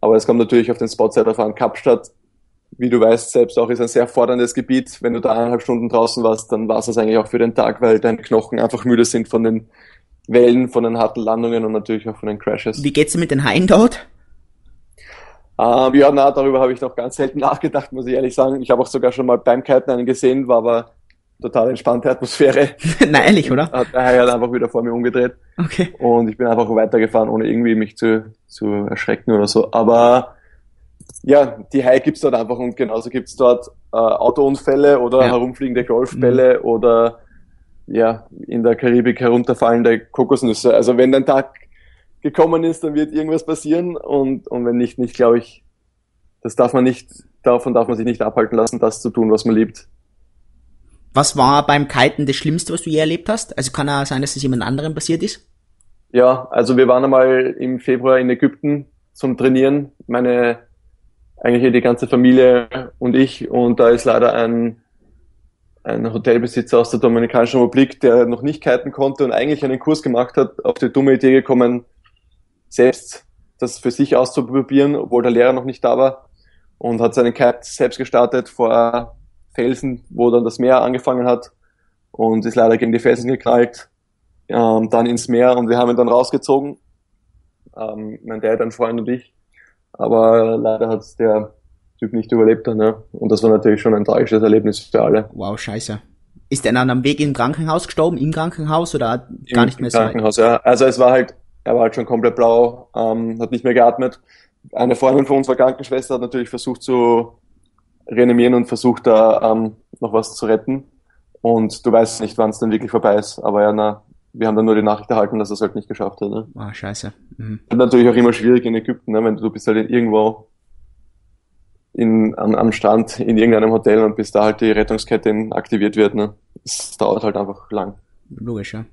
Aber es kommt natürlich auf den Spot-Set auf an. Kapstadt wie du weißt selbst auch, ist ein sehr forderndes Gebiet. Wenn du da eineinhalb Stunden draußen warst, dann war es das eigentlich auch für den Tag, weil deine Knochen einfach müde sind von den Wellen, von den harten Landungen und natürlich auch von den Crashes. Wie geht's dir mit den Haien dort? Ähm, ja, na, darüber habe ich noch ganz selten nachgedacht, muss ich ehrlich sagen. Ich habe auch sogar schon mal beim Kiten einen gesehen, war aber total entspannte Atmosphäre. na, ehrlich, oder? Hat der Hai halt einfach wieder vor mir umgedreht. Okay. Und ich bin einfach weitergefahren, ohne irgendwie mich zu, zu erschrecken oder so. Aber ja, die Hai gibt's dort einfach und genauso gibt's dort äh, Autounfälle oder ja. herumfliegende Golfbälle mhm. oder ja, in der Karibik herunterfallende Kokosnüsse. Also wenn dein Tag gekommen ist, dann wird irgendwas passieren und, und wenn nicht, nicht, glaube ich, das darf man nicht, davon darf man sich nicht abhalten lassen, das zu tun, was man liebt. Was war beim Kiten das Schlimmste, was du je erlebt hast? Also kann auch sein, dass es jemand anderem passiert ist? Ja, also wir waren einmal im Februar in Ägypten zum Trainieren. Meine eigentlich hier die ganze Familie und ich. Und da ist leider ein, ein Hotelbesitzer aus der Dominikanischen Republik, der noch nicht kiten konnte und eigentlich einen Kurs gemacht hat, auf die dumme Idee gekommen, selbst das für sich auszuprobieren, obwohl der Lehrer noch nicht da war und hat seinen Kite selbst gestartet vor Felsen, wo dann das Meer angefangen hat und ist leider gegen die Felsen gekrallt, ähm, dann ins Meer und wir haben ihn dann rausgezogen, ähm, mein Dad, ein Freund und ich aber leider hat der Typ nicht überlebt dann, ja. Und das war natürlich schon ein tragisches Erlebnis für alle. Wow, scheiße. Ist der dann am Weg im Krankenhaus gestorben, im Krankenhaus oder gar Im, nicht mehr so? Im Krankenhaus, ja. Also es war halt, er war halt schon komplett blau, ähm, hat nicht mehr geatmet. Eine Freundin von unserer Krankenschwester hat natürlich versucht zu reanimieren und versucht da ähm, noch was zu retten. Und du weißt nicht, wann es dann wirklich vorbei ist. Aber ja, na, wir haben dann nur die Nachricht erhalten, dass er es halt nicht geschafft hat. Ne? Ah, scheiße. Mhm. Natürlich auch immer schwierig in Ägypten, ne? wenn du, du bist halt irgendwo in, am, am Strand in irgendeinem Hotel und bis da halt die Rettungskette aktiviert wird. Ne? Es dauert halt einfach lang. Logisch, ja.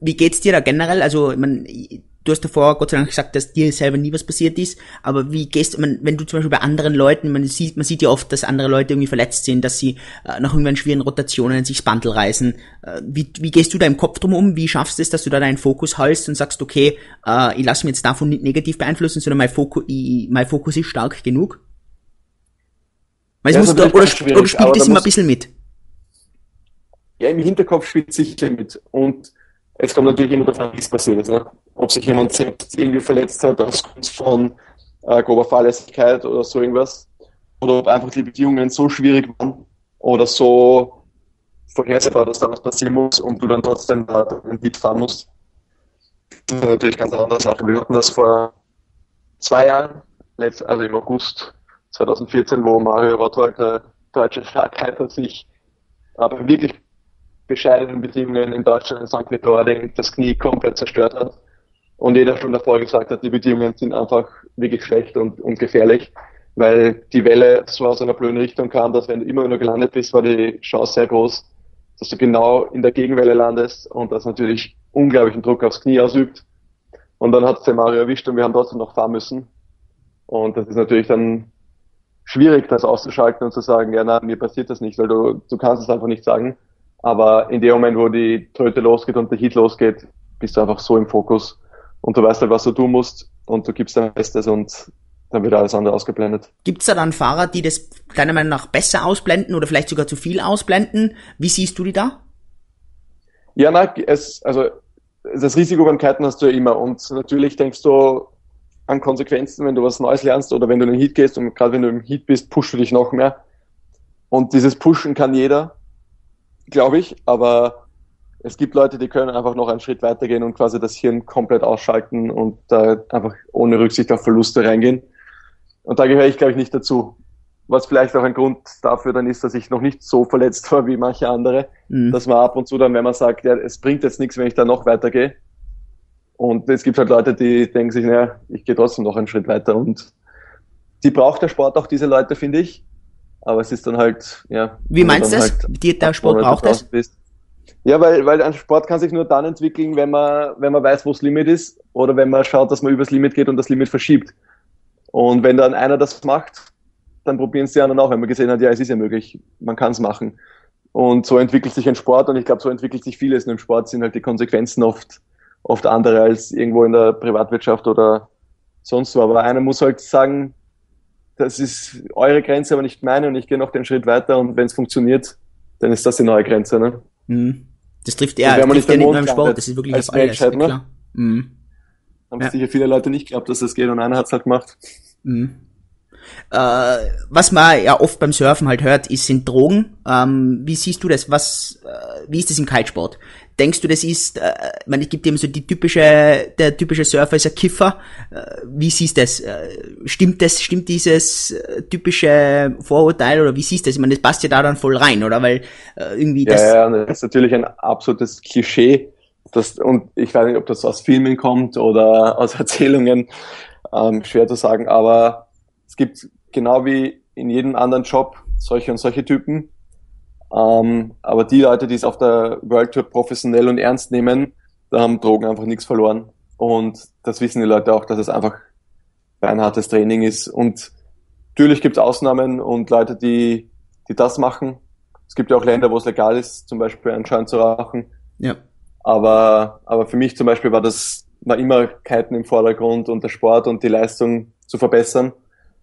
Wie geht's dir da generell? Also, man, du hast davor Gott sei Dank gesagt, dass dir selber nie was passiert ist, aber wie gehst du, wenn du zum Beispiel bei anderen Leuten, man sieht, man sieht ja oft, dass andere Leute irgendwie verletzt sind, dass sie äh, nach irgendwelchen schweren Rotationen sich das Bandel reißen. Äh, wie, wie gehst du da im Kopf drum um? Wie schaffst du es, dass du da deinen Fokus hältst und sagst, okay, äh, ich lasse mich jetzt davon nicht negativ beeinflussen, sondern mein Fokus, ich, mein Fokus ist stark genug? Weil ja, muss, da, oder, oder spielt das immer ein bisschen mit? Ja, im Hinterkopf spielt sicher mit. Und es kommt natürlich immer davon, es passiert ist. Ne? ob sich jemand selbst irgendwie verletzt hat aufgrund von äh, grober Fahrlässigkeit oder so irgendwas. Oder ob einfach die Bedingungen so schwierig waren oder so vorhersehbar, dass da was passieren muss und du dann trotzdem da einen Beat fahren musst. Das ist natürlich ganz andere Sache. Wir hatten das vor zwei Jahren, also im August 2014, wo Mario Rottwald, der deutsche Starkheiter, sich aber wirklich bescheidenen Bedingungen in Deutschland in St. Peter das Knie komplett zerstört hat. Und jeder schon davor gesagt hat, die Bedingungen sind einfach wirklich schlecht und, und gefährlich, weil die Welle so aus einer blöden Richtung kam, dass wenn du immer nur gelandet bist, war die Chance sehr groß, dass du genau in der Gegenwelle landest und das natürlich unglaublichen Druck aufs Knie ausübt. Und dann hat es der Mario erwischt und wir haben trotzdem noch fahren müssen. Und das ist natürlich dann schwierig, das auszuschalten und zu sagen, ja, na, mir passiert das nicht, weil du, du kannst es einfach nicht sagen. Aber in dem Moment, wo die Tröte losgeht und der Hit losgeht, bist du einfach so im Fokus und du weißt halt, was du tun musst und du gibst dein Bestes und dann wird alles andere ausgeblendet. Gibt es da dann Fahrer, die das deiner Meinung nach besser ausblenden oder vielleicht sogar zu viel ausblenden? Wie siehst du die da? Ja, nein, es, also das Risiko beim Kiten hast du ja immer und natürlich denkst du an Konsequenzen, wenn du was Neues lernst oder wenn du in den Heat gehst und gerade wenn du im Heat bist, pushst du dich noch mehr. Und dieses Pushen kann jeder glaube ich, aber es gibt Leute, die können einfach noch einen Schritt weitergehen und quasi das Hirn komplett ausschalten und da einfach ohne Rücksicht auf Verluste reingehen. Und da gehöre ich, glaube ich, nicht dazu. Was vielleicht auch ein Grund dafür dann ist, dass ich noch nicht so verletzt war wie manche andere, mhm. dass man ab und zu dann, wenn man sagt, ja, es bringt jetzt nichts, wenn ich da noch weitergehe. Und es gibt halt Leute, die denken sich, naja, ich gehe trotzdem noch einen Schritt weiter und die braucht der Sport auch diese Leute, finde ich. Aber es ist dann halt, ja. Wie meinst du das? Halt der Sport braucht das? Bist. Ja, weil, weil ein Sport kann sich nur dann entwickeln, wenn man, wenn man weiß, wo das Limit ist oder wenn man schaut, dass man übers Limit geht und das Limit verschiebt. Und wenn dann einer das macht, dann probieren es die anderen auch, wenn man gesehen hat, ja, es ist ja möglich, man kann es machen. Und so entwickelt sich ein Sport und ich glaube, so entwickelt sich vieles. Und im Sport sind halt die Konsequenzen oft, oft andere als irgendwo in der Privatwirtschaft oder sonst wo. Aber einer muss halt sagen, das ist eure Grenze, aber nicht meine und ich gehe noch den Schritt weiter und wenn es funktioniert, dann ist das die neue Grenze. Ne? Mhm. Das trifft eher, das trifft nicht nur im Sport, das ist wirklich als alles. Menschheit, ne? klar. Mhm. Haben ja. sicher viele Leute nicht geglaubt, dass das geht und einer hat es halt gemacht. Mhm. Äh, was man ja oft beim Surfen halt hört, ist, sind Drogen. Ähm, wie siehst du das? Was, äh, wie ist das im Kitesport? Denkst du, das ist, äh, ich meine, es gibt eben so die typische, der typische Surfer ist ein Kiffer. Äh, wie siehst du das? Äh, stimmt das, stimmt dieses äh, typische Vorurteil oder wie siehst du das? Ich meine, das passt ja da dann voll rein, oder? Weil äh, irgendwie das. Ja, ja, das ist natürlich ein absolutes Klischee. Das, und ich weiß nicht, ob das aus Filmen kommt oder aus Erzählungen, ähm, schwer zu sagen, aber es gibt genau wie in jedem anderen Job solche und solche Typen. Ähm, aber die Leute, die es auf der World Tour professionell und ernst nehmen, da haben Drogen einfach nichts verloren. Und das wissen die Leute auch, dass es einfach ein hartes Training ist. Und natürlich gibt es Ausnahmen und Leute, die, die das machen. Es gibt ja auch Länder, wo es legal ist, zum Beispiel anscheinend zu rauchen. Ja. Aber, aber für mich zum Beispiel war das, war immer Kiten im Vordergrund und der Sport und die Leistung zu verbessern.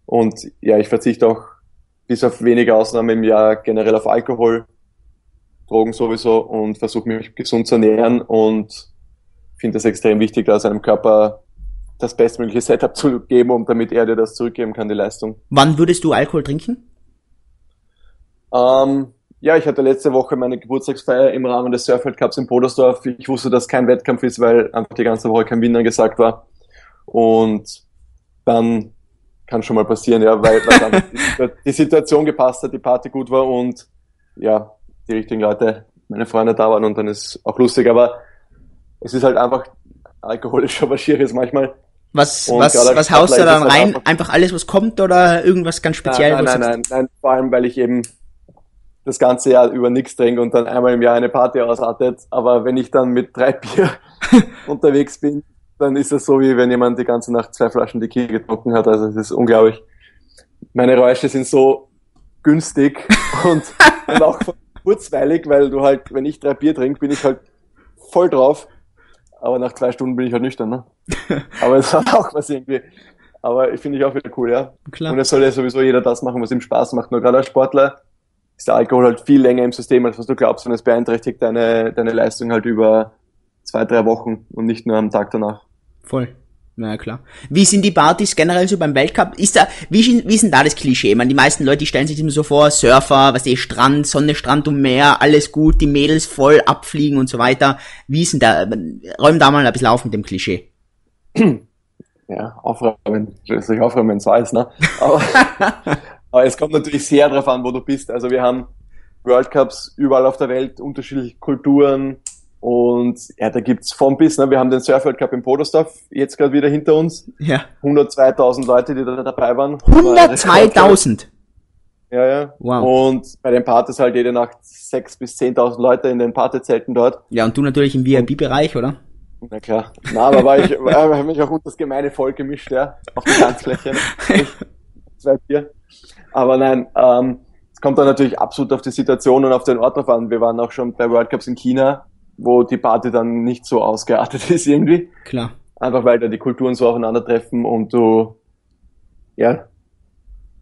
Und ja, ich verzichte auch bis auf wenige Ausnahmen im Jahr generell auf Alkohol, Drogen sowieso und versuche mich gesund zu ernähren und finde es extrem wichtig, da seinem Körper das bestmögliche Setup zu geben, um damit er dir das zurückgeben kann, die Leistung. Wann würdest du Alkohol trinken? Ähm, ja, ich hatte letzte Woche meine Geburtstagsfeier im Rahmen des Surfeld Cups in Podersdorf. Ich wusste, dass kein Wettkampf ist, weil einfach die ganze Woche kein Wien gesagt war. Und dann kann schon mal passieren, ja, weil, weil dann die Situation gepasst hat, die Party gut war und ja, die richtigen Leute, meine Freunde da waren und dann ist auch lustig, aber es ist halt einfach alkoholischer was Schieres manchmal. Was, was, was haust du dann rein? Einfach, einfach, alles, was kommt oder irgendwas ganz speziell? Nein, nein, nein, nein, nein, vor allem, weil ich eben das ganze Jahr über nichts trinke und dann einmal im Jahr eine Party ausartet. Aber wenn ich dann mit drei Bier unterwegs bin, dann ist es so, wie wenn jemand die ganze Nacht zwei Flaschen Tequila getrunken hat. Also es ist unglaublich. Meine Räusche sind so günstig und, und auch kurzweilig, weil du halt, wenn ich drei Bier trinke, bin ich halt voll drauf. Aber nach zwei Stunden bin ich halt nüchtern, ne? Aber es hat auch was irgendwie. Aber ich finde ich auch wieder cool, ja. Klar. Und es soll ja sowieso jeder das machen, was ihm Spaß macht. Nur gerade als Sportler ist der Alkohol halt viel länger im System, als was du glaubst, und es beeinträchtigt deine, deine Leistung halt über zwei, drei Wochen und nicht nur am Tag danach. Voll. Ja, klar. Wie sind die Partys generell so beim Weltcup? Ist da, wie, wie ist denn da das Klischee? Man, die meisten Leute, die stellen sich immer so vor, Surfer, was die Strand, Sonne, Strand und Meer, alles gut, die Mädels voll abfliegen und so weiter. Wie ist denn da, räum da mal ein bisschen auf mit dem Klischee. Ja, aufräumen, schließlich aufräumen, wenn es weiß, ne? Aber, aber es kommt natürlich sehr darauf an, wo du bist. Also wir haben World Cups überall auf der Welt, unterschiedliche Kulturen, und ja, da gibt's vom bis, ne? wir haben den Surf World Cup in Podersdorf jetzt gerade wieder hinter uns. Ja. 102.000 Leute, die da dabei waren. 102.000? Ja, ja. Wow. Und bei den Partys halt jede Nacht 6.000 bis 10.000 Leute in den Partyzelten dort. Ja, und du natürlich im VIP-Bereich, oder? Na klar. Na, aber war ich, habe mich auch unter das gemeine Volk gemischt, ja. Auf der Tanzfläche. Zwei Bier. Aber nein, ähm, es kommt dann natürlich absolut auf die Situation und auf den Ort drauf an. Wir waren auch schon bei World Cups in China wo die Party dann nicht so ausgeartet ist irgendwie. Klar. Einfach weil da die Kulturen so aufeinandertreffen und du, ja,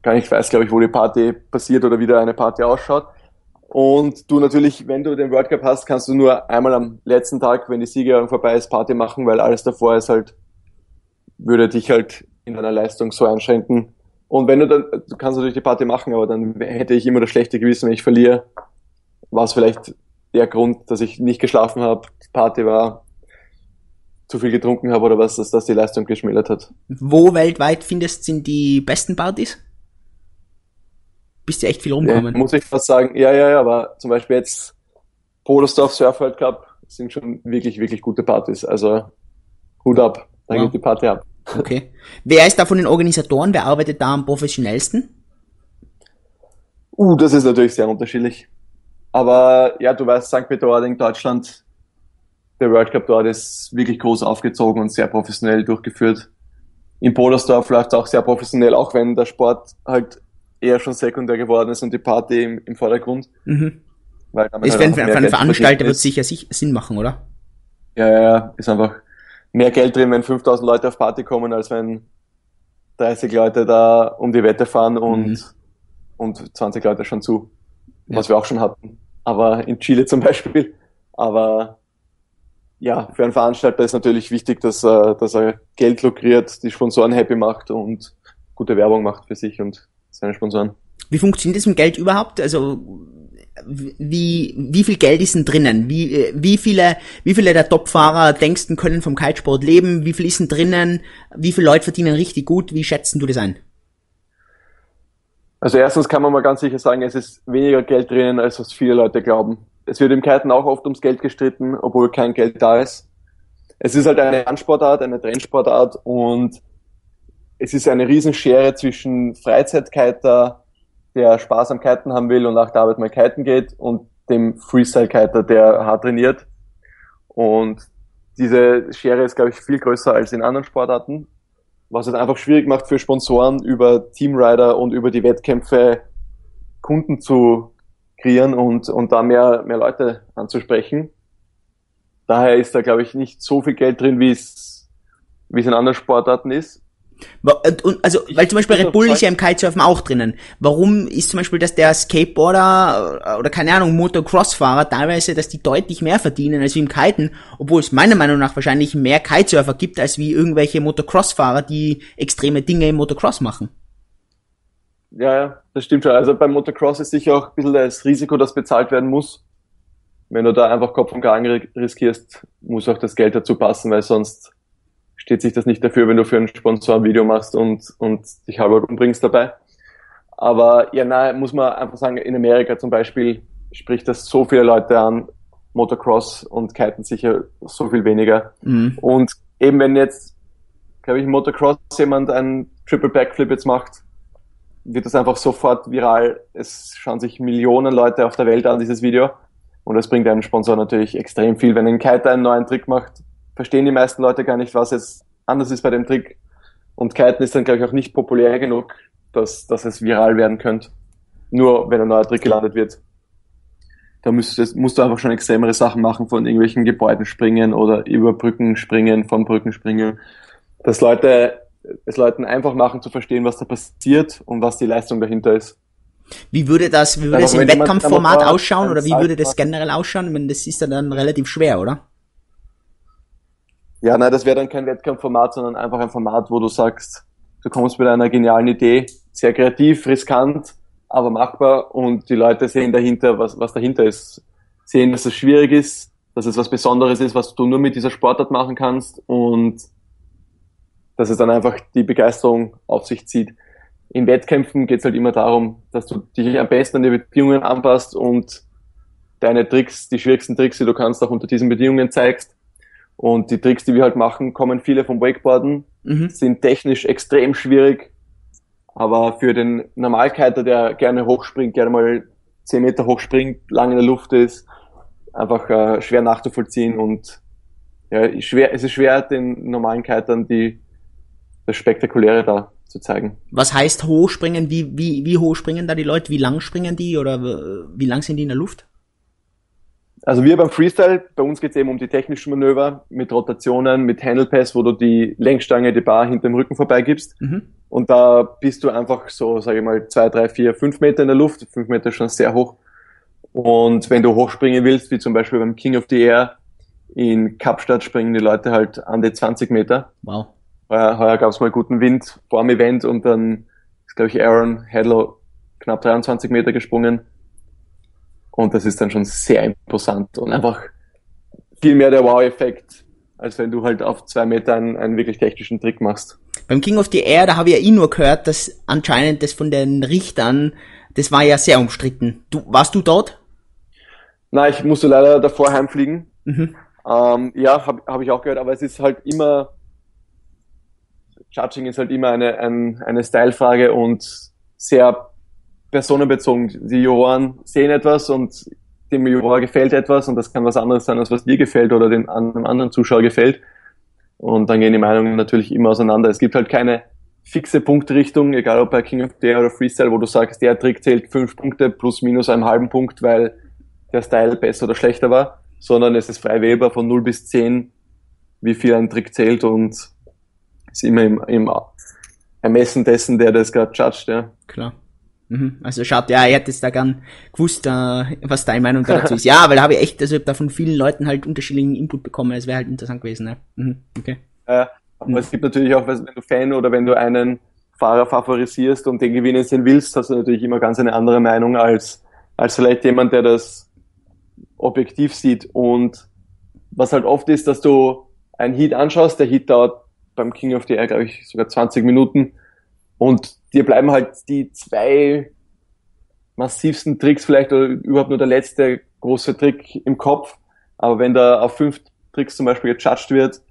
gar nicht weißt, glaube ich, wo die Party passiert oder wie da eine Party ausschaut. Und du natürlich, wenn du den World Cup hast, kannst du nur einmal am letzten Tag, wenn die Siegerehrung vorbei ist, Party machen, weil alles davor ist halt, würde dich halt in deiner Leistung so einschränken. Und wenn du dann, du kannst natürlich die Party machen, aber dann hätte ich immer das schlechte Gewissen, wenn ich verliere, was vielleicht der Grund, dass ich nicht geschlafen habe, Party war, zu viel getrunken habe oder was, dass das die Leistung geschmälert hat. Wo weltweit findest sind die besten Partys? Bist du echt viel rumgekommen? Ja, muss ich fast sagen, ja, ja, ja, aber zum Beispiel jetzt Podersdorf Surf World Cup sind schon wirklich, wirklich gute Partys. Also Hut ab, da wow. geht die Party ab. Okay. Wer ist da von den Organisatoren? Wer arbeitet da am professionellsten? Uh, das ist natürlich sehr unterschiedlich. Aber ja, du weißt, St. Peter-Ording, Deutschland, der World Cup dort ist wirklich groß aufgezogen und sehr professionell durchgeführt. In Polersdorf läuft es auch sehr professionell, auch wenn der Sport halt eher schon sekundär geworden ist und die Party im, im Vordergrund. Mhm. Weil ist, halt wenn für einen Veranstalter wird sicher Sinn machen, oder? Ja, ja, ja, ist einfach mehr Geld drin, wenn 5000 Leute auf Party kommen, als wenn 30 Leute da um die Wette fahren und, mhm. und 20 Leute schon zu was wir auch schon hatten. Aber in Chile zum Beispiel. Aber ja, für einen Veranstalter ist natürlich wichtig, dass er, dass er Geld lukriert, die Sponsoren happy macht und gute Werbung macht für sich und seine Sponsoren. Wie funktioniert das mit Geld überhaupt? Also wie, wie viel Geld ist denn drinnen? Wie, wie viele, wie viele der Topfahrer denkst du können vom Kitesport leben? Wie viel ist denn drinnen? Wie viele Leute verdienen richtig gut? Wie schätzen du das ein? Also erstens kann man mal ganz sicher sagen, es ist weniger Geld drinnen, als was viele Leute glauben. Es wird im Kiten auch oft ums Geld gestritten, obwohl kein Geld da ist. Es ist halt eine Randsportart, eine Trendsportart und es ist eine Riesenschere zwischen Freizeitkiter, der Spaß am Kiten haben will und nach der Arbeit mal kiten geht und dem Freestyle-Kiter, der hart trainiert. Und diese Schere ist, glaube ich, viel größer als in anderen Sportarten was es einfach schwierig macht für Sponsoren über Teamrider und über die Wettkämpfe Kunden zu kreieren und, und da mehr, mehr Leute anzusprechen. Daher ist da, glaube ich, nicht so viel Geld drin, wie es, wie es in anderen Sportarten ist. Also, weil zum Beispiel Red Bull ist ja im Kitesurfen auch drinnen. Warum ist zum Beispiel, dass der Skateboarder äh, oder keine Ahnung, Motocross-Fahrer teilweise, dass die deutlich mehr verdienen als wie im Kiten, obwohl es meiner Meinung nach wahrscheinlich mehr Kitesurfer gibt, als wie irgendwelche Motocross-Fahrer, die extreme Dinge im Motocross machen. Ja, ja, das stimmt schon. Also beim Motocross ist sicher auch ein bisschen das Risiko, das bezahlt werden muss. Wenn du da einfach Kopf und Kragen riskierst, muss auch das Geld dazu passen, weil sonst steht sich das nicht dafür, wenn du für einen Sponsor ein Video machst und, und dich halber umbringst dabei. Aber ja, na, muss man einfach sagen, in Amerika zum Beispiel spricht das so viele Leute an, Motocross und Kiten sicher so viel weniger. Mhm. Und eben wenn jetzt, glaube ich, Motocross jemand einen Triple Backflip jetzt macht, wird das einfach sofort viral. Es schauen sich Millionen Leute auf der Welt an, dieses Video. Und das bringt einem Sponsor natürlich extrem viel. Wenn ein Kiter einen neuen Trick macht, verstehen die meisten Leute gar nicht, was jetzt anders ist bei dem Trick. Und Kiten ist dann, glaube ich, auch nicht populär genug, dass, dass es viral werden könnte. Nur wenn ein neuer Trick gelandet wird. Da musst, musst du einfach schon extremere Sachen machen, von irgendwelchen Gebäuden springen oder über Brücken springen, von Brücken springen. Dass Leute, es Leuten einfach machen zu verstehen, was da passiert und was die Leistung dahinter ist. Wie würde das, wie würde es im Wettkampfformat ausschauen oder wie würde das generell ausschauen? Ich meine, das ist dann relativ schwer, oder? Ja, nein, das wäre dann kein Wettkampfformat, sondern einfach ein Format, wo du sagst, du kommst mit einer genialen Idee, sehr kreativ, riskant, aber machbar und die Leute sehen dahinter, was, was dahinter ist. Sehen, dass es schwierig ist, dass es was Besonderes ist, was du nur mit dieser Sportart machen kannst und dass es dann einfach die Begeisterung auf sich zieht. In Wettkämpfen geht es halt immer darum, dass du dich am besten an die Bedingungen anpasst und deine Tricks, die schwierigsten Tricks, die du kannst, auch unter diesen Bedingungen zeigst. Und die Tricks, die wir halt machen, kommen viele vom Wakeboarden, mhm. sind technisch extrem schwierig, aber für den Normalkiter, der gerne hochspringt, gerne mal 10 Meter hochspringt, lang in der Luft ist, einfach äh, schwer nachzuvollziehen und ja, schwer, es ist schwer, den normalen Kitern die, das Spektakuläre da zu zeigen. Was heißt hochspringen? Wie, wie, wie hoch springen da die Leute? Wie lang springen die oder wie lang sind die in der Luft? Also wir beim Freestyle, bei uns geht es eben um die technischen Manöver mit Rotationen, mit Handle Pass, wo du die Lenkstange, die Bar hinter dem Rücken vorbeigibst. Mhm. Und da bist du einfach so, sage ich mal, zwei, drei, vier, fünf Meter in der Luft. Fünf Meter ist schon sehr hoch. Und wenn du hochspringen willst, wie zum Beispiel beim King of the Air in Kapstadt, springen die Leute halt an die 20 Meter. Wow. Heuer, heuer gab es mal guten Wind vor dem Event und dann ist, glaube ich, Aaron Hadlow knapp 23 Meter gesprungen. Und das ist dann schon sehr imposant und einfach viel mehr der Wow-Effekt, als wenn du halt auf zwei Meter einen, einen wirklich technischen Trick machst. Beim King of the Air, da habe ich ja eh nur gehört, dass anscheinend das von den Richtern, das war ja sehr umstritten. Du, warst du dort? Nein, ich musste leider davor heimfliegen. Mhm. Ähm, ja, habe hab ich auch gehört, aber es ist halt immer, Judging ist halt immer eine, ein, eine Stylefrage und sehr personenbezogen. Die Juroren sehen etwas und dem Juror gefällt etwas und das kann was anderes sein, als was dir gefällt oder dem, einem anderen Zuschauer gefällt. Und dann gehen die Meinungen natürlich immer auseinander. Es gibt halt keine fixe Punktrichtung, egal ob bei King of the oder Freestyle, wo du sagst, der Trick zählt fünf Punkte plus minus einem halben Punkt, weil der Style besser oder schlechter war, sondern es ist frei wählbar von 0 bis 10, wie viel ein Trick zählt und ist immer im, im Ermessen dessen, der das gerade judgt, ja. Klar. Mhm. Also schaut, ja, er hätte es da gern gewusst, äh, was deine Meinung dazu ist. Ja, weil da habe ich echt, also ich da von vielen Leuten halt unterschiedlichen Input bekommen. Es wäre halt interessant gewesen. Ne? Mhm. Okay. Äh, aber mhm. es gibt natürlich auch, wenn du Fan oder wenn du einen Fahrer favorisierst und den gewinnen sehen willst, hast du natürlich immer ganz eine andere Meinung als, als vielleicht jemand, der das objektiv sieht. Und was halt oft ist, dass du einen Heat anschaust, der Heat dauert beim King of the Air, glaube ich, sogar 20 Minuten und dir bleiben halt die zwei massivsten Tricks vielleicht oder überhaupt nur der letzte große Trick im Kopf. Aber wenn da auf fünf Tricks zum Beispiel gejudged wird,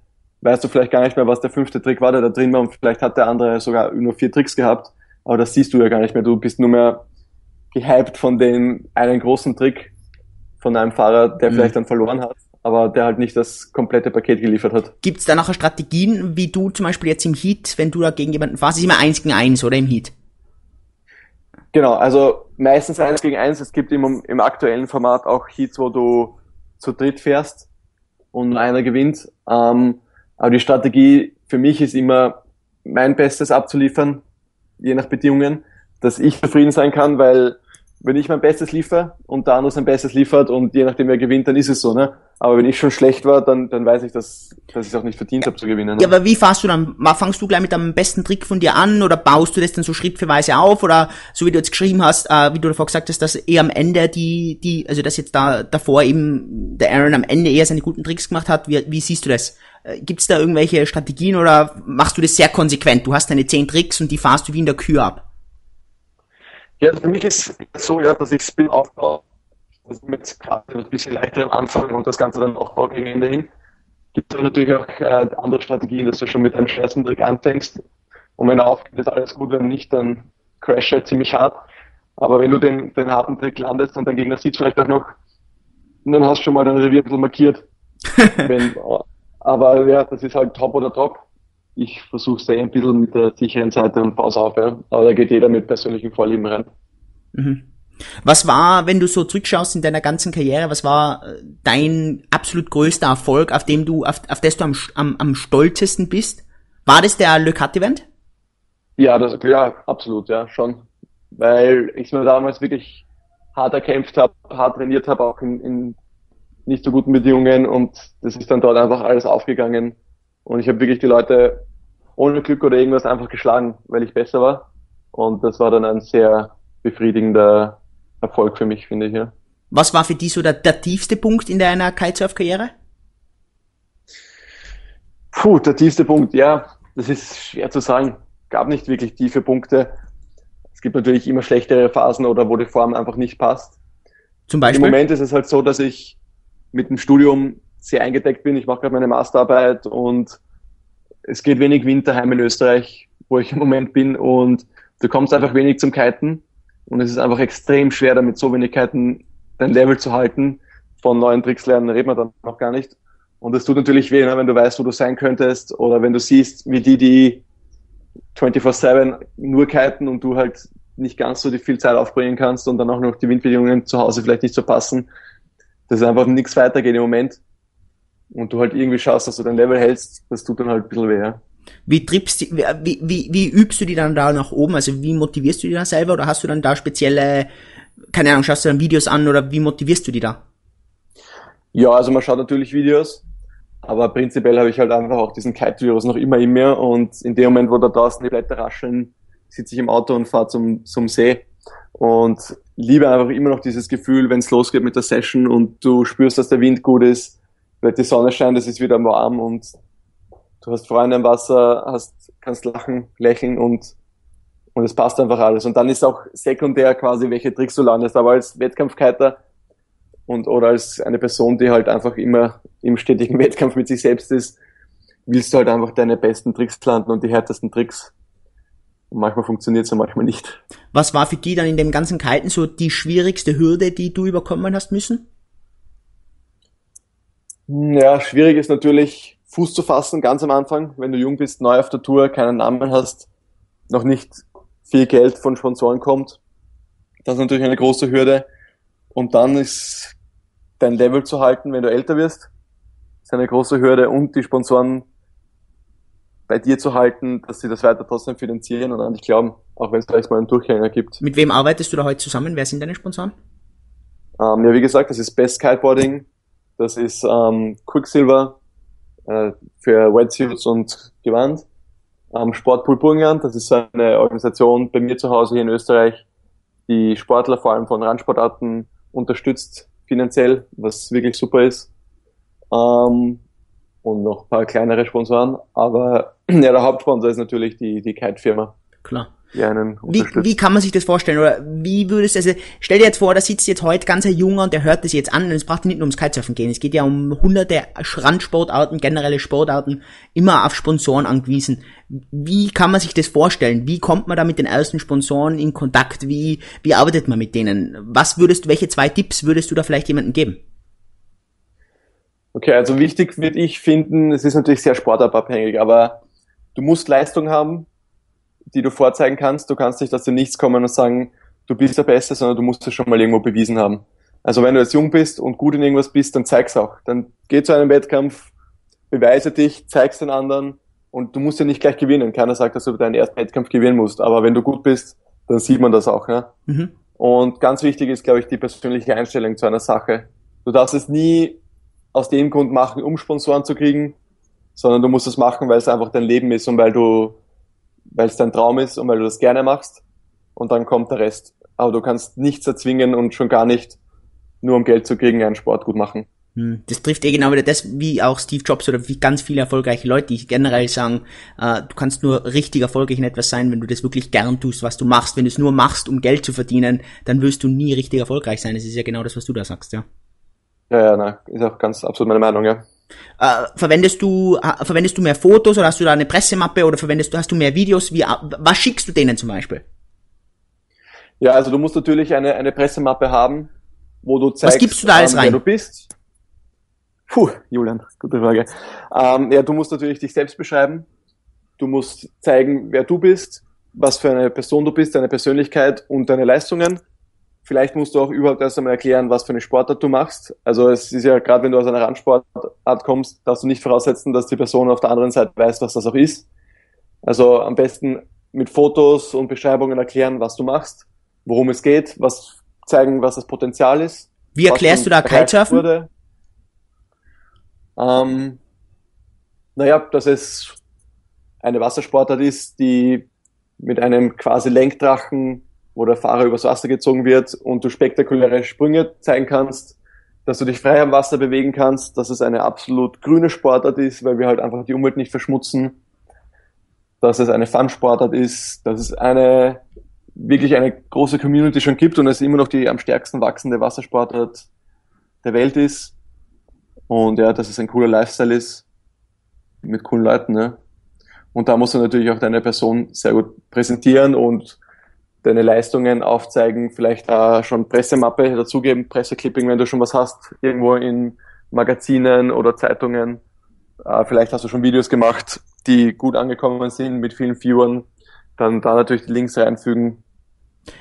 weißt du vielleicht gar nicht mehr, was der fünfte Trick war, der da drin war und vielleicht hat der andere sogar nur vier Tricks gehabt. Aber das siehst du ja gar nicht mehr. Du bist nur mehr gehypt von dem einen großen Trick von einem Fahrer, der mhm. vielleicht dann verloren hat aber der halt nicht das komplette Paket geliefert hat. Gibt es da nachher Strategien, wie du zum Beispiel jetzt im Heat, wenn du da gegen jemanden fährst, ist immer eins gegen eins oder im Heat? Genau, also meistens eins gegen eins. Es gibt im, im aktuellen Format auch Heats, wo du zu dritt fährst und einer gewinnt. Ähm, aber die Strategie für mich ist immer, mein Bestes abzuliefern, je nach Bedingungen, dass ich zufrieden sein kann, weil wenn ich mein Bestes liefere und der andere sein Bestes liefert und je nachdem wer gewinnt, dann ist es so, ne? Aber wenn ich schon schlecht war, dann, dann weiß ich, dass, dass ich es auch nicht verdient habe zu gewinnen. Ne? Ja, aber wie fährst du dann? Fangst du gleich mit deinem besten Trick von dir an oder baust du das dann so Schritt für Weise auf? Oder so wie du jetzt geschrieben hast, äh, wie du davor gesagt hast, dass eher am Ende die, die, also dass jetzt da davor eben der Aaron am Ende eher seine guten Tricks gemacht hat, wie, wie siehst du das? Äh, Gibt es da irgendwelche Strategien oder machst du das sehr konsequent? Du hast deine zehn Tricks und die fahrst du wie in der Kühe ab? Ja, für mich ist es so, ja, dass ich Spin aufbaue, also mit Karte ein bisschen leichter am Anfang und das Ganze dann auch gegen Ende hin. Gibt es natürlich auch äh, andere Strategien, dass du schon mit einem schwersten Trick anfängst. Und wenn er aufgeht, ist alles gut, wenn nicht, dann crash er ziemlich hart. Aber wenn du den, den harten Trick landest und dein Gegner sieht vielleicht auch noch, dann hast du schon mal dein Revier ein bisschen markiert. wenn, aber ja, das ist halt top oder top ich versuche es eh ein bisschen mit der sicheren Seite und Pause auf, ja. aber da geht jeder mit persönlichen Vorlieben rein. Mhm. Was war, wenn du so zurückschaust in deiner ganzen Karriere, was war äh, dein absolut größter Erfolg, auf dem du, auf, auf das du am, am, am stolzesten bist? War das der Le Cut Event? Ja, das, ja, absolut, ja, schon. Weil ich mir damals wirklich hart erkämpft habe, hart trainiert habe, auch in, in nicht so guten Bedingungen und das ist dann dort einfach alles aufgegangen Und ich habe wirklich die Leute ohne Glück oder irgendwas einfach geschlagen, weil ich besser war. Und das war dann ein sehr befriedigender Erfolg für mich, finde ich, ja. Was war für dich so der, der tiefste Punkt in deiner Kitesurf-Karriere? Puh, der tiefste Punkt, ja, das ist schwer zu sagen. Gab nicht wirklich tiefe Punkte. Es gibt natürlich immer schlechtere Phasen oder wo die Form einfach nicht passt. Zum Beispiel? Im Moment ist es halt so, dass ich mit dem Studium sehr eingedeckt bin. Ich mache gerade meine Masterarbeit und es geht wenig Winterheim in Österreich, wo ich im Moment bin und du kommst einfach wenig zum Kiten und es ist einfach extrem schwer, damit so wenig Kiten dein Level zu halten. Von neuen Tricks lernen reden wir dann noch gar nicht. Und es tut natürlich weh, ne, wenn du weißt, wo du sein könntest oder wenn du siehst, wie die, die 24-7 nur kiten und du halt nicht ganz so die viel Zeit aufbringen kannst und dann auch noch die Windbedingungen zu Hause vielleicht nicht so passen, dass einfach nichts weitergeht im Moment und du halt irgendwie schaust, dass du dein Level hältst, das tut dann halt ein bisschen weh. Ja. Wie trippst du, wie, wie, wie übst du die dann da nach oben? Also wie motivierst du die dann selber oder hast du dann da spezielle, keine Ahnung, schaust du dann Videos an oder wie motivierst du die da? Ja, also man schaut natürlich Videos, aber prinzipiell habe ich halt einfach auch diesen Kite-Virus noch immer in mir und in dem Moment, wo da draußen die Blätter rascheln, sitze ich im Auto und fahre zum, zum See und liebe einfach immer noch dieses Gefühl, wenn es losgeht mit der Session und du spürst, dass der Wind gut ist, weil die Sonne scheint, es ist wieder warm und du hast Freunde im Wasser, hast, kannst lachen, lächeln und, und es passt einfach alles. Und dann ist auch sekundär quasi, welche Tricks du landest. Aber als Wettkampfkiter und oder als eine Person, die halt einfach immer im stetigen Wettkampf mit sich selbst ist, willst du halt einfach deine besten Tricks landen und die härtesten Tricks. Und manchmal funktioniert es und manchmal nicht. Was war für die dann in dem ganzen Kalten so die schwierigste Hürde, die du überkommen hast müssen? Ja, schwierig ist natürlich Fuß zu fassen, ganz am Anfang, wenn du jung bist, neu auf der Tour, keinen Namen hast, noch nicht viel Geld von Sponsoren kommt. Das ist natürlich eine große Hürde. Und dann ist dein Level zu halten, wenn du älter wirst, ist eine große Hürde und die Sponsoren bei dir zu halten, dass sie das weiter trotzdem finanzieren und an dich glauben, auch wenn es vielleicht mal einen Durchhänger gibt. Mit wem arbeitest du da heute zusammen? Wer sind deine Sponsoren? Ähm, ja, wie gesagt, das ist Best Kiteboarding, das ist ähm, Quicksilver, äh, für Wetsuits und Gewand. Ähm, Sportpool Burgenland, das ist eine Organisation bei mir zu Hause hier in Österreich, die Sportler vor allem von Randsportarten unterstützt finanziell, was wirklich super ist. Ähm, und noch ein paar kleinere Sponsoren. Aber ja, der Hauptsponsor ist natürlich die, die Kite-Firma. Klar die einen wie, wie kann man sich das vorstellen? Oder wie würdest du, also stell dir jetzt vor, da sitzt jetzt heute ganz ein Junger und der hört das jetzt an und es braucht nicht nur ums Kitesurfen gehen. Es geht ja um hunderte Randsportarten, generelle Sportarten, immer auf Sponsoren angewiesen. Wie kann man sich das vorstellen? Wie kommt man da mit den ersten Sponsoren in Kontakt? Wie, wie arbeitet man mit denen? Was würdest du, welche zwei Tipps würdest du da vielleicht jemandem geben? Okay, also wichtig würde ich finden, es ist natürlich sehr sportabhängig, aber du musst Leistung haben, die du vorzeigen kannst. Du kannst nicht aus dem Nichts kommen und sagen, du bist der Beste, sondern du musst es schon mal irgendwo bewiesen haben. Also wenn du jetzt jung bist und gut in irgendwas bist, dann zeig's auch. Dann geh zu einem Wettkampf, beweise dich, zeig's den anderen und du musst ja nicht gleich gewinnen. Keiner sagt, dass du deinen ersten Wettkampf gewinnen musst. Aber wenn du gut bist, dann sieht man das auch. Ja? Mhm. Und ganz wichtig ist, glaube ich, die persönliche Einstellung zu einer Sache. Du darfst es nie aus dem Grund machen, um Sponsoren zu kriegen, sondern du musst es machen, weil es einfach dein Leben ist und weil du weil es dein Traum ist und weil du das gerne machst und dann kommt der Rest. Aber du kannst nichts erzwingen und schon gar nicht nur um Geld zu kriegen einen Sport gut machen. Hm, das trifft eh genau wieder das, wie auch Steve Jobs oder wie ganz viele erfolgreiche Leute, die generell sagen, äh, du kannst nur richtig erfolgreich in etwas sein, wenn du das wirklich gern tust, was du machst. Wenn du es nur machst, um Geld zu verdienen, dann wirst du nie richtig erfolgreich sein. Das ist ja genau das, was du da sagst, ja. Ja, ja, na, ist auch ganz absolut meine Meinung, ja. Äh, verwendest du äh, verwendest du mehr Fotos oder hast du da eine Pressemappe oder verwendest du hast du mehr Videos? Wie was schickst du denen zum Beispiel? Ja, also du musst natürlich eine eine Pressemappe haben, wo du zeigst, was gibst du da alles ähm, rein? wer du bist. Puh, Julian, gute Frage. Ähm, ja, du musst natürlich dich selbst beschreiben. Du musst zeigen, wer du bist, was für eine Person du bist, deine Persönlichkeit und deine Leistungen. Vielleicht musst du auch überhaupt erst einmal erklären, was für eine Sportart du machst. Also es ist ja gerade, wenn du aus einer Randsportart kommst, darfst du nicht voraussetzen, dass die Person auf der anderen Seite weiß, was das auch ist. Also am besten mit Fotos und Beschreibungen erklären, was du machst, worum es geht, was zeigen, was das Potenzial ist. Wie erklärst du da Kitesurfen? Ähm, Naja, dass es eine Wassersportart ist, die mit einem quasi Lenkdrachen, wo der Fahrer übers Wasser gezogen wird und du spektakuläre Sprünge zeigen kannst, dass du dich frei am Wasser bewegen kannst, dass es eine absolut grüne Sportart ist, weil wir halt einfach die Umwelt nicht verschmutzen, dass es eine Fun-Sportart ist, dass es eine wirklich eine große Community schon gibt und es immer noch die am stärksten wachsende Wassersportart der Welt ist. Und ja, dass es ein cooler Lifestyle ist mit coolen Leuten. Ne? Und da musst du natürlich auch deine Person sehr gut präsentieren und deine Leistungen aufzeigen, vielleicht da schon Pressemappe dazugeben, Presseclipping, wenn du schon was hast, irgendwo in Magazinen oder Zeitungen. Äh, vielleicht hast du schon Videos gemacht, die gut angekommen sind mit vielen Viewern. Dann da natürlich die Links reinfügen,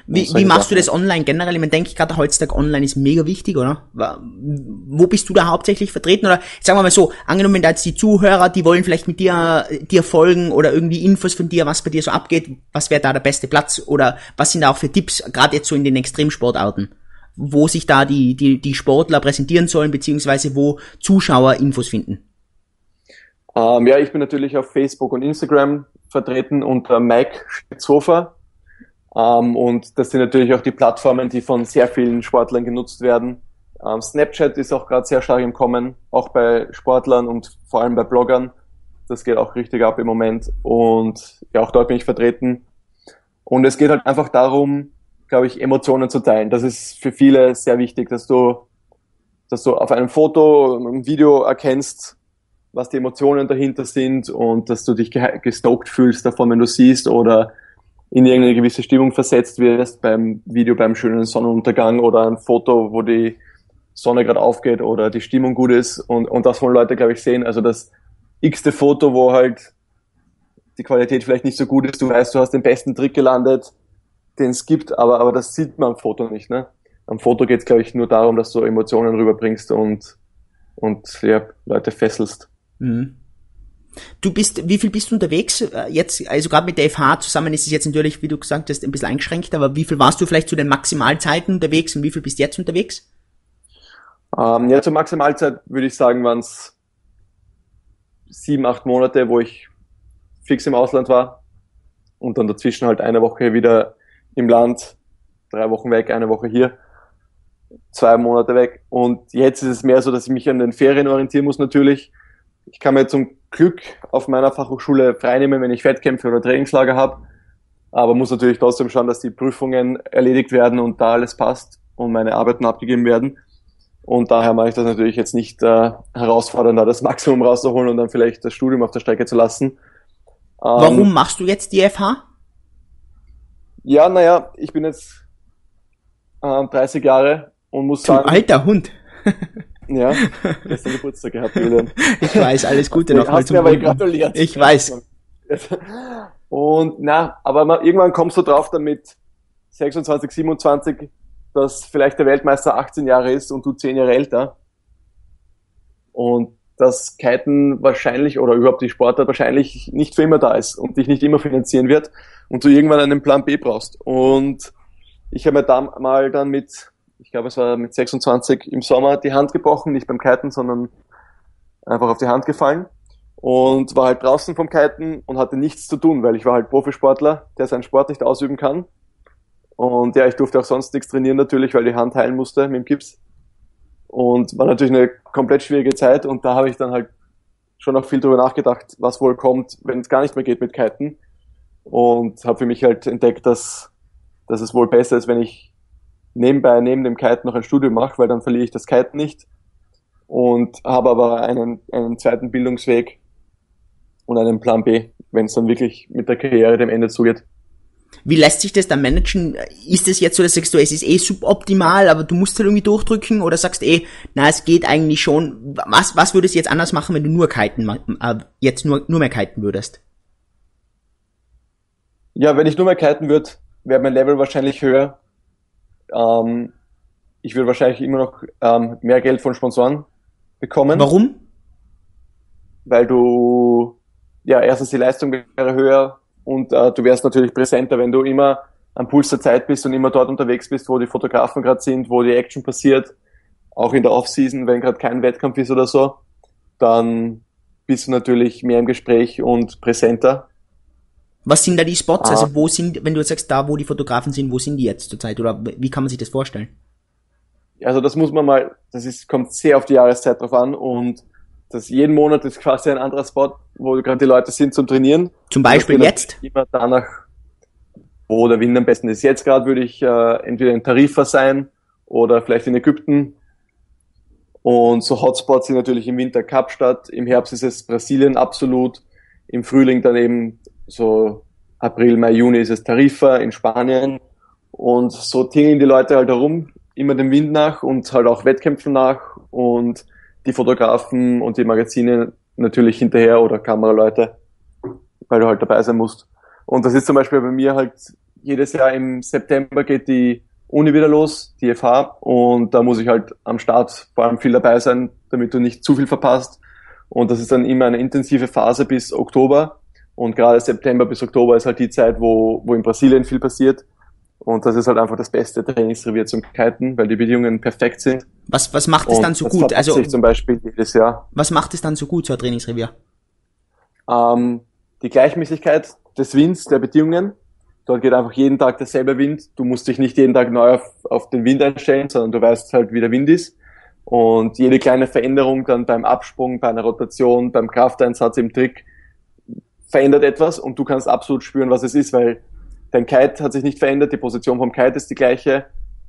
wie, wie machst du das online generell? Ich meine, denke ich gerade heutzutage online ist mega wichtig, oder? Wo bist du da hauptsächlich vertreten? Oder sagen wir mal so, angenommen da jetzt die Zuhörer, die wollen vielleicht mit dir, dir folgen oder irgendwie Infos von dir, was bei dir so abgeht, was wäre da der beste Platz? Oder was sind da auch für Tipps, gerade jetzt so in den Extremsportarten? Wo sich da die, die, die Sportler präsentieren sollen, beziehungsweise wo Zuschauer Infos finden? Ähm, ja, ich bin natürlich auf Facebook und Instagram vertreten unter Mike Spitzhofer ähm, und das sind natürlich auch die Plattformen, die von sehr vielen Sportlern genutzt werden. Ähm, Snapchat ist auch gerade sehr stark im Kommen, auch bei Sportlern und vor allem bei Bloggern. Das geht auch richtig ab im Moment. Und ja, auch dort bin ich vertreten. Und es geht halt einfach darum, glaube ich, Emotionen zu teilen. Das ist für viele sehr wichtig, dass du, dass du auf einem Foto, einem Video erkennst, was die Emotionen dahinter sind und dass du dich gestoked fühlst davon, wenn du siehst oder in irgendeine gewisse Stimmung versetzt wirst beim Video beim schönen Sonnenuntergang oder ein Foto, wo die Sonne gerade aufgeht oder die Stimmung gut ist und, und das wollen Leute, glaube ich, sehen. Also das x-te Foto, wo halt die Qualität vielleicht nicht so gut ist, du weißt, du hast den besten Trick gelandet, den es gibt, aber, aber das sieht man am Foto nicht. Ne? Am Foto geht es, glaube ich, nur darum, dass du Emotionen rüberbringst und, und ja, Leute fesselst. Mhm. Du bist, wie viel bist du unterwegs äh, jetzt? Also gerade mit der FH zusammen ist es jetzt natürlich, wie du gesagt hast, ein bisschen eingeschränkt, aber wie viel warst du vielleicht zu den Maximalzeiten unterwegs und wie viel bist du jetzt unterwegs? Ähm, ja, zur Maximalzeit würde ich sagen, waren es sieben, acht Monate, wo ich fix im Ausland war und dann dazwischen halt eine Woche wieder im Land, drei Wochen weg, eine Woche hier, zwei Monate weg. Und jetzt ist es mehr so, dass ich mich an den Ferien orientieren muss natürlich. Ich kann mir zum Glück auf meiner Fachhochschule freinehmen, wenn ich Fettkämpfe oder Trainingslager habe. Aber muss natürlich trotzdem schauen, dass die Prüfungen erledigt werden und da alles passt und meine Arbeiten abgegeben werden. Und daher mache ich das natürlich jetzt nicht äh, herausfordernd, da das Maximum rauszuholen und dann vielleicht das Studium auf der Strecke zu lassen. Ähm, Warum machst du jetzt die FH? Ja, naja, ich bin jetzt äh, 30 Jahre und muss du sagen. Alter Hund. Ja, gestern Geburtstag gehabt, Julian. Ich weiß, alles Gute nochmal zum mir aber gratuliert. Ich weiß. Und na, aber man, irgendwann kommst du drauf damit 26, 27, dass vielleicht der Weltmeister 18 Jahre ist und du 10 Jahre älter. Und dass Kiten wahrscheinlich oder überhaupt die Sportart wahrscheinlich nicht für immer da ist und dich nicht immer finanzieren wird und du irgendwann einen Plan B brauchst. Und ich habe mir da mal dann mit ich glaube, es war mit 26 im Sommer die Hand gebrochen, nicht beim Kiten, sondern einfach auf die Hand gefallen und war halt draußen vom Kiten und hatte nichts zu tun, weil ich war halt Profisportler, der seinen Sport nicht ausüben kann. Und ja, ich durfte auch sonst nichts trainieren natürlich, weil die Hand heilen musste mit dem Gips. Und war natürlich eine komplett schwierige Zeit und da habe ich dann halt schon noch viel drüber nachgedacht, was wohl kommt, wenn es gar nicht mehr geht mit Kiten. Und habe für mich halt entdeckt, dass, dass es wohl besser ist, wenn ich nebenbei neben dem Kiten noch ein Studium mache, weil dann verliere ich das Kiten nicht und habe aber einen, einen zweiten Bildungsweg und einen Plan B, wenn es dann wirklich mit der Karriere dem Ende zugeht. Wie lässt sich das dann managen? Ist es jetzt so, dass sagst du, es ist eh suboptimal, aber du musst halt irgendwie durchdrücken oder sagst eh, na, es geht eigentlich schon. Was, was würdest du jetzt anders machen, wenn du nur kiten, äh, jetzt nur, nur mehr kiten würdest? Ja, wenn ich nur mehr kiten würde, wäre mein Level wahrscheinlich höher. Ähm, ich würde wahrscheinlich immer noch ähm, mehr Geld von Sponsoren bekommen. Warum? Weil du, ja, erstens die Leistung wäre höher und äh, du wärst natürlich präsenter, wenn du immer am Puls der Zeit bist und immer dort unterwegs bist, wo die Fotografen gerade sind, wo die Action passiert, auch in der Offseason, wenn gerade kein Wettkampf ist oder so, dann bist du natürlich mehr im Gespräch und präsenter. Was sind da die Spots? Ah. Also wo sind, wenn du jetzt sagst, da wo die Fotografen sind, wo sind die jetzt zurzeit? Oder wie kann man sich das vorstellen? Also das muss man mal, das ist, kommt sehr auf die Jahreszeit drauf an und das jeden Monat ist quasi ein anderer Spot, wo gerade die Leute sind zum Trainieren. Zum Beispiel jetzt? Immer danach, wo der Wind am besten ist. Jetzt gerade würde ich äh, entweder in Tarifa sein oder vielleicht in Ägypten. Und so Hotspots sind natürlich im Winter Kapstadt, im Herbst ist es Brasilien absolut, im Frühling dann eben so April, Mai, Juni ist es Tarifa in Spanien. Und so tingeln die Leute halt herum, immer dem Wind nach und halt auch Wettkämpfen nach und die Fotografen und die Magazine natürlich hinterher oder Kameraleute, weil du halt dabei sein musst. Und das ist zum Beispiel bei mir halt jedes Jahr im September geht die Uni wieder los, die FH, und da muss ich halt am Start vor allem viel dabei sein, damit du nicht zu viel verpasst. Und das ist dann immer eine intensive Phase bis Oktober. Und gerade September bis Oktober ist halt die Zeit, wo, wo in Brasilien viel passiert. Und das ist halt einfach das beste Trainingsrevier zum Kiten, weil die Bedingungen perfekt sind. Was, was macht es dann so gut? Also sich zum Beispiel jedes Jahr. Was macht es dann so gut, so ein Trainingsrevier? Ähm, die Gleichmäßigkeit des Winds, der Bedingungen. Dort geht einfach jeden Tag derselbe Wind. Du musst dich nicht jeden Tag neu auf, auf den Wind einstellen, sondern du weißt halt, wie der Wind ist. Und jede kleine Veränderung dann beim Absprung, bei einer Rotation, beim Krafteinsatz im Trick verändert etwas und du kannst absolut spüren, was es ist, weil Dein Kite hat sich nicht verändert, die Position vom Kite ist die gleiche,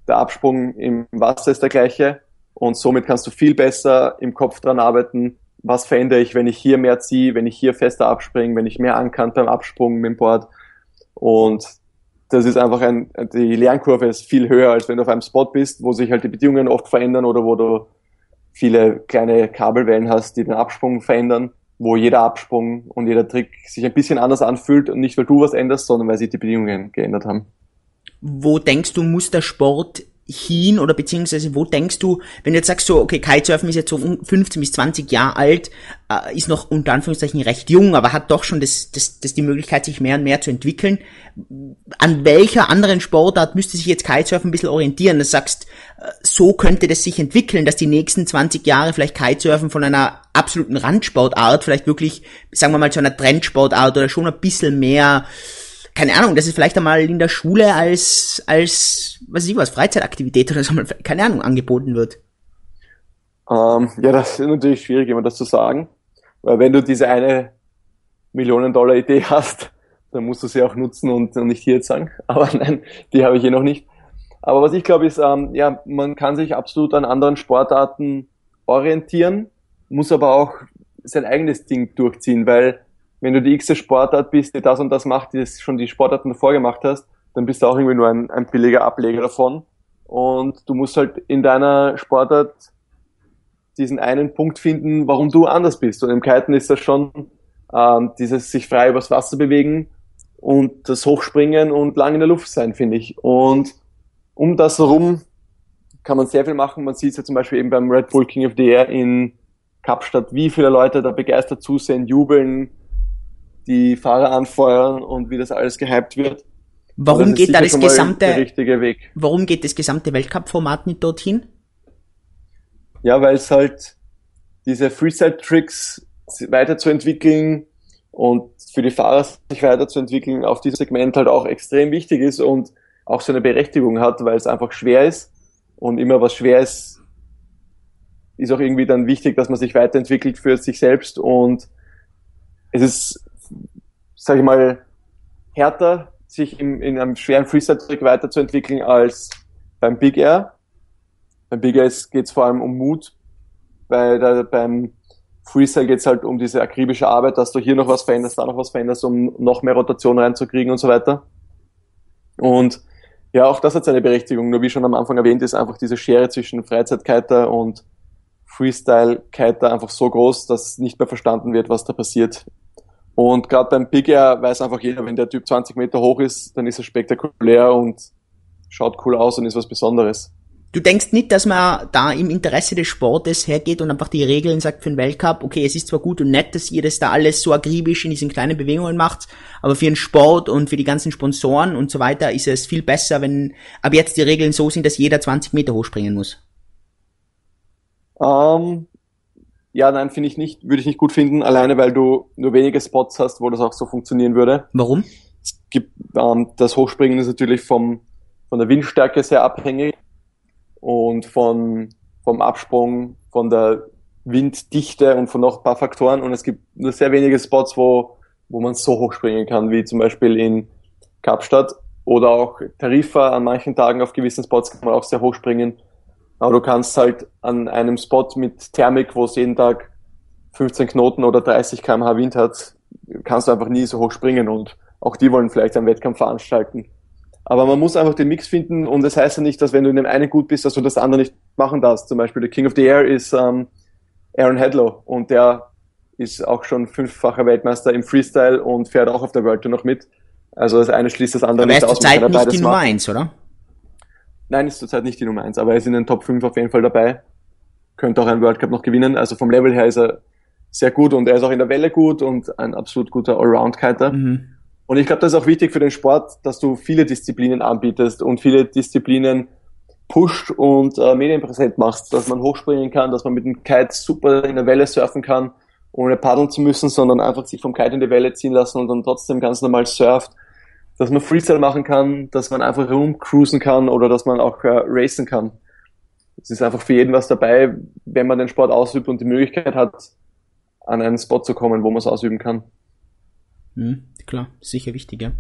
der Absprung im Wasser ist der gleiche und somit kannst du viel besser im Kopf dran arbeiten, was verändere ich, wenn ich hier mehr ziehe, wenn ich hier fester abspringe, wenn ich mehr ankant beim Absprung mit dem Board. Und das ist einfach ein, die Lernkurve ist viel höher, als wenn du auf einem Spot bist, wo sich halt die Bedingungen oft verändern oder wo du viele kleine Kabelwellen hast, die den Absprung verändern wo jeder Absprung und jeder Trick sich ein bisschen anders anfühlt und nicht, weil du was änderst, sondern weil sich die Bedingungen geändert haben. Wo denkst du, muss der Sport hin oder beziehungsweise wo denkst du, wenn du jetzt sagst so, okay, Kitesurfen ist jetzt so 15 bis 20 Jahre alt, äh, ist noch unter Anführungszeichen recht jung, aber hat doch schon das, das, das die Möglichkeit, sich mehr und mehr zu entwickeln. An welcher anderen Sportart müsste sich jetzt Kitesurfen ein bisschen orientieren? Du sagst, äh, so könnte das sich entwickeln, dass die nächsten 20 Jahre vielleicht Kitesurfen von einer absoluten Randsportart vielleicht wirklich, sagen wir mal, zu einer Trendsportart oder schon ein bisschen mehr keine Ahnung, dass es vielleicht einmal in der Schule als, als, was weiß ich was, Freizeitaktivität oder so, keine Ahnung, angeboten wird? Ähm, ja, das ist natürlich schwierig, immer das zu sagen. Weil wenn du diese eine Millionen Dollar Idee hast, dann musst du sie auch nutzen und, nicht hier jetzt sagen. Aber nein, die habe ich eh noch nicht. Aber was ich glaube ist, ähm, ja, man kann sich absolut an anderen Sportarten orientieren, muss aber auch sein eigenes Ding durchziehen, weil wenn du die x Sportart bist, die das und das macht, die das schon die Sportarten davor gemacht hast, dann bist du auch irgendwie nur ein, ein billiger Ableger davon. Und du musst halt in deiner Sportart diesen einen Punkt finden, warum du anders bist. Und im Kiten ist das schon ähm, dieses sich frei übers Wasser bewegen und das Hochspringen und lang in der Luft sein, finde ich. Und um das herum kann man sehr viel machen. Man sieht es ja zum Beispiel eben beim Red Bull King of the Air in Kapstadt, wie viele Leute da begeistert zusehen, jubeln, die Fahrer anfeuern und wie das alles gehypt wird. Warum geht da das gesamte, warum geht das gesamte Weltcup-Format nicht dorthin? Ja, weil es halt diese Freestyle-Tricks weiterzuentwickeln und für die Fahrer sich weiterzuentwickeln auf diesem Segment halt auch extrem wichtig ist und auch so eine Berechtigung hat, weil es einfach schwer ist und immer was schwer ist, ist auch irgendwie dann wichtig, dass man sich weiterentwickelt für sich selbst und es ist sage ich mal, härter, sich in, in einem schweren Freestyle-Trick weiterzuentwickeln als beim Big Air. Beim Big Air geht es vor allem um Mut. Bei der, beim Freestyle geht es halt um diese akribische Arbeit, dass du hier noch was veränderst, da noch was veränderst, um noch mehr Rotation reinzukriegen und so weiter. Und ja, auch das hat seine Berechtigung. Nur wie schon am Anfang erwähnt, ist einfach diese Schere zwischen Freizeitkiter und Freestyle-Kiter einfach so groß, dass nicht mehr verstanden wird, was da passiert und gerade beim Big Air weiß einfach jeder, wenn der Typ 20 Meter hoch ist, dann ist er spektakulär und schaut cool aus und ist was Besonderes. Du denkst nicht, dass man da im Interesse des Sportes hergeht und einfach die Regeln sagt für den Weltcup, okay, es ist zwar gut und nett, dass ihr das da alles so akribisch in diesen kleinen Bewegungen macht, aber für den Sport und für die ganzen Sponsoren und so weiter ist es viel besser, wenn ab jetzt die Regeln so sind, dass jeder 20 Meter hochspringen muss. Ähm, ja, nein, finde ich nicht, würde ich nicht gut finden, alleine weil du nur wenige Spots hast, wo das auch so funktionieren würde. Warum? Es gibt, ähm, das Hochspringen ist natürlich vom, von der Windstärke sehr abhängig und von, vom Absprung, von der Winddichte und von noch ein paar Faktoren und es gibt nur sehr wenige Spots, wo, wo man so hoch springen kann, wie zum Beispiel in Kapstadt oder auch Tarifa an manchen Tagen auf gewissen Spots kann man auch sehr hoch springen. Aber du kannst halt an einem Spot mit Thermik, wo es jeden Tag 15 Knoten oder 30 kmh Wind hat, kannst du einfach nie so hoch springen und auch die wollen vielleicht einen Wettkampf veranstalten. Aber man muss einfach den Mix finden und das heißt ja nicht, dass wenn du in dem einen gut bist, dass du das andere nicht machen darfst. Zum Beispiel der King of the Air ist ähm, Aaron Hedlow und der ist auch schon fünffacher Weltmeister im Freestyle und fährt auch auf der World Tour noch mit. Also das eine schließt das andere aber nicht aus. Aber er ist zurzeit nicht die Nummer eins, oder? Nein, ist zurzeit nicht die Nummer eins, aber er ist in den Top 5 auf jeden Fall dabei. Könnte auch einen World Cup noch gewinnen. Also vom Level her ist er sehr gut und er ist auch in der Welle gut und ein absolut guter Allround-Kiter. Mhm. Und ich glaube, das ist auch wichtig für den Sport, dass du viele Disziplinen anbietest und viele Disziplinen pusht und äh, medienpräsent machst, dass man hochspringen kann, dass man mit dem Kite super in der Welle surfen kann, ohne paddeln zu müssen, sondern einfach sich vom Kite in die Welle ziehen lassen und dann trotzdem ganz normal surft, dass man Freestyle machen kann, dass man einfach rumcruisen kann oder dass man auch äh, racen kann. Es ist einfach für jeden was dabei, wenn man den Sport ausübt und die Möglichkeit hat, an einen Spot zu kommen, wo man es ausüben kann. Mhm, klar, sicher wichtig, ja.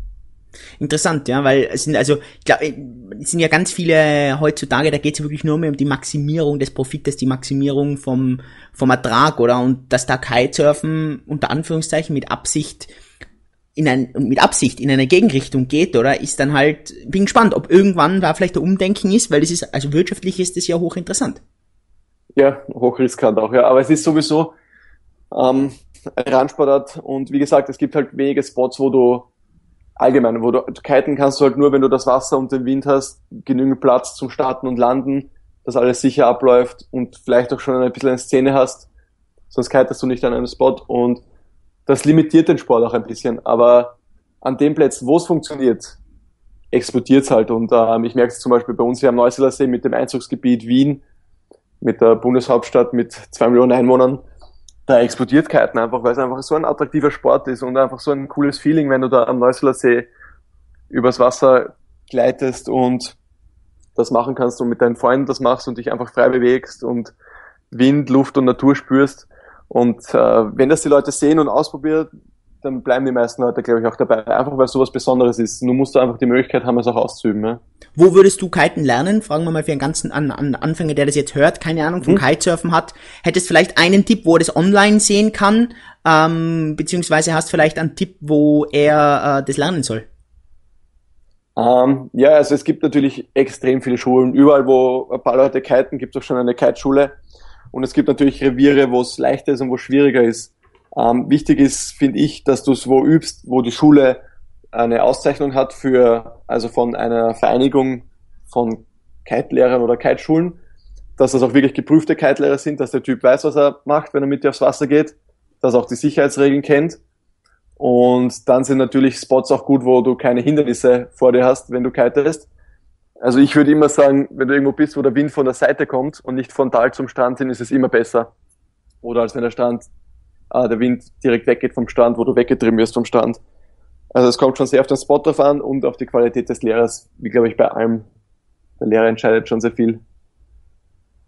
Interessant, ja, weil es sind also, ich glaube, es sind ja ganz viele heutzutage, da geht es wirklich nur mehr um die Maximierung des Profites, die Maximierung vom, vom Ertrag, oder? Und dass da Kitesurfen unter Anführungszeichen mit Absicht in ein, mit Absicht in eine Gegenrichtung geht, oder? Ist dann halt, bin gespannt, ob irgendwann da vielleicht der Umdenken ist, weil das ist, also wirtschaftlich ist das ja hochinteressant. Ja, hochriskant auch, ja. Aber es ist sowieso ähm, ein Randsportart und wie gesagt, es gibt halt wenige Spots, wo du allgemein, wo du kiten kannst du halt nur, wenn du das Wasser und den Wind hast, genügend Platz zum Starten und Landen, dass alles sicher abläuft und vielleicht auch schon ein bisschen eine Szene hast, sonst kitest du nicht an einem Spot und das limitiert den Sport auch ein bisschen, aber an den Plätzen, wo es funktioniert, explodiert es halt und ähm, ich merke es zum Beispiel bei uns hier am Neuseeler See mit dem Einzugsgebiet Wien, mit der Bundeshauptstadt mit zwei Millionen Einwohnern, da explodiert Kiten einfach, weil es einfach so ein attraktiver Sport ist und einfach so ein cooles Feeling, wenn du da am Neuseeler See übers Wasser gleitest und das machen kannst und mit deinen Freunden das machst und dich einfach frei bewegst und Wind, Luft und Natur spürst. Und äh, wenn das die Leute sehen und ausprobieren, dann bleiben die meisten Leute, glaube ich, auch dabei. Einfach weil es sowas Besonderes ist. Nur musst du einfach die Möglichkeit haben, es auch auszuüben. Ja? Wo würdest du Kiten lernen? Fragen wir mal für einen ganzen An An Anfänger, der das jetzt hört, keine Ahnung vom hm. Kitesurfen hat. Hättest vielleicht einen Tipp, wo er das online sehen kann? Ähm, beziehungsweise hast vielleicht einen Tipp, wo er äh, das lernen soll? Ähm, ja, also es gibt natürlich extrem viele Schulen. Überall, wo ein paar Leute kiten, gibt es auch schon eine Kiteschule. Und es gibt natürlich Reviere, wo es leichter ist und wo es schwieriger ist. Ähm, wichtig ist, finde ich, dass du es wo übst, wo die Schule eine Auszeichnung hat für, also von einer Vereinigung von Kite-Lehrern oder Kiteschulen, dass das auch wirklich geprüfte Kite-Lehrer sind, dass der Typ weiß, was er macht, wenn er mit dir aufs Wasser geht, dass er auch die Sicherheitsregeln kennt. Und dann sind natürlich Spots auch gut, wo du keine Hindernisse vor dir hast, wenn du kitest. Also ich würde immer sagen, wenn du irgendwo bist, wo der Wind von der Seite kommt und nicht frontal zum Strand hin, ist es immer besser. Oder als wenn der Strand ah, der Wind direkt weggeht vom Stand, wo du weggetrieben wirst vom Stand. Also es kommt schon sehr auf den Spot drauf an und auf die Qualität des Lehrers, wie glaube ich bei allem. Der Lehrer entscheidet schon sehr viel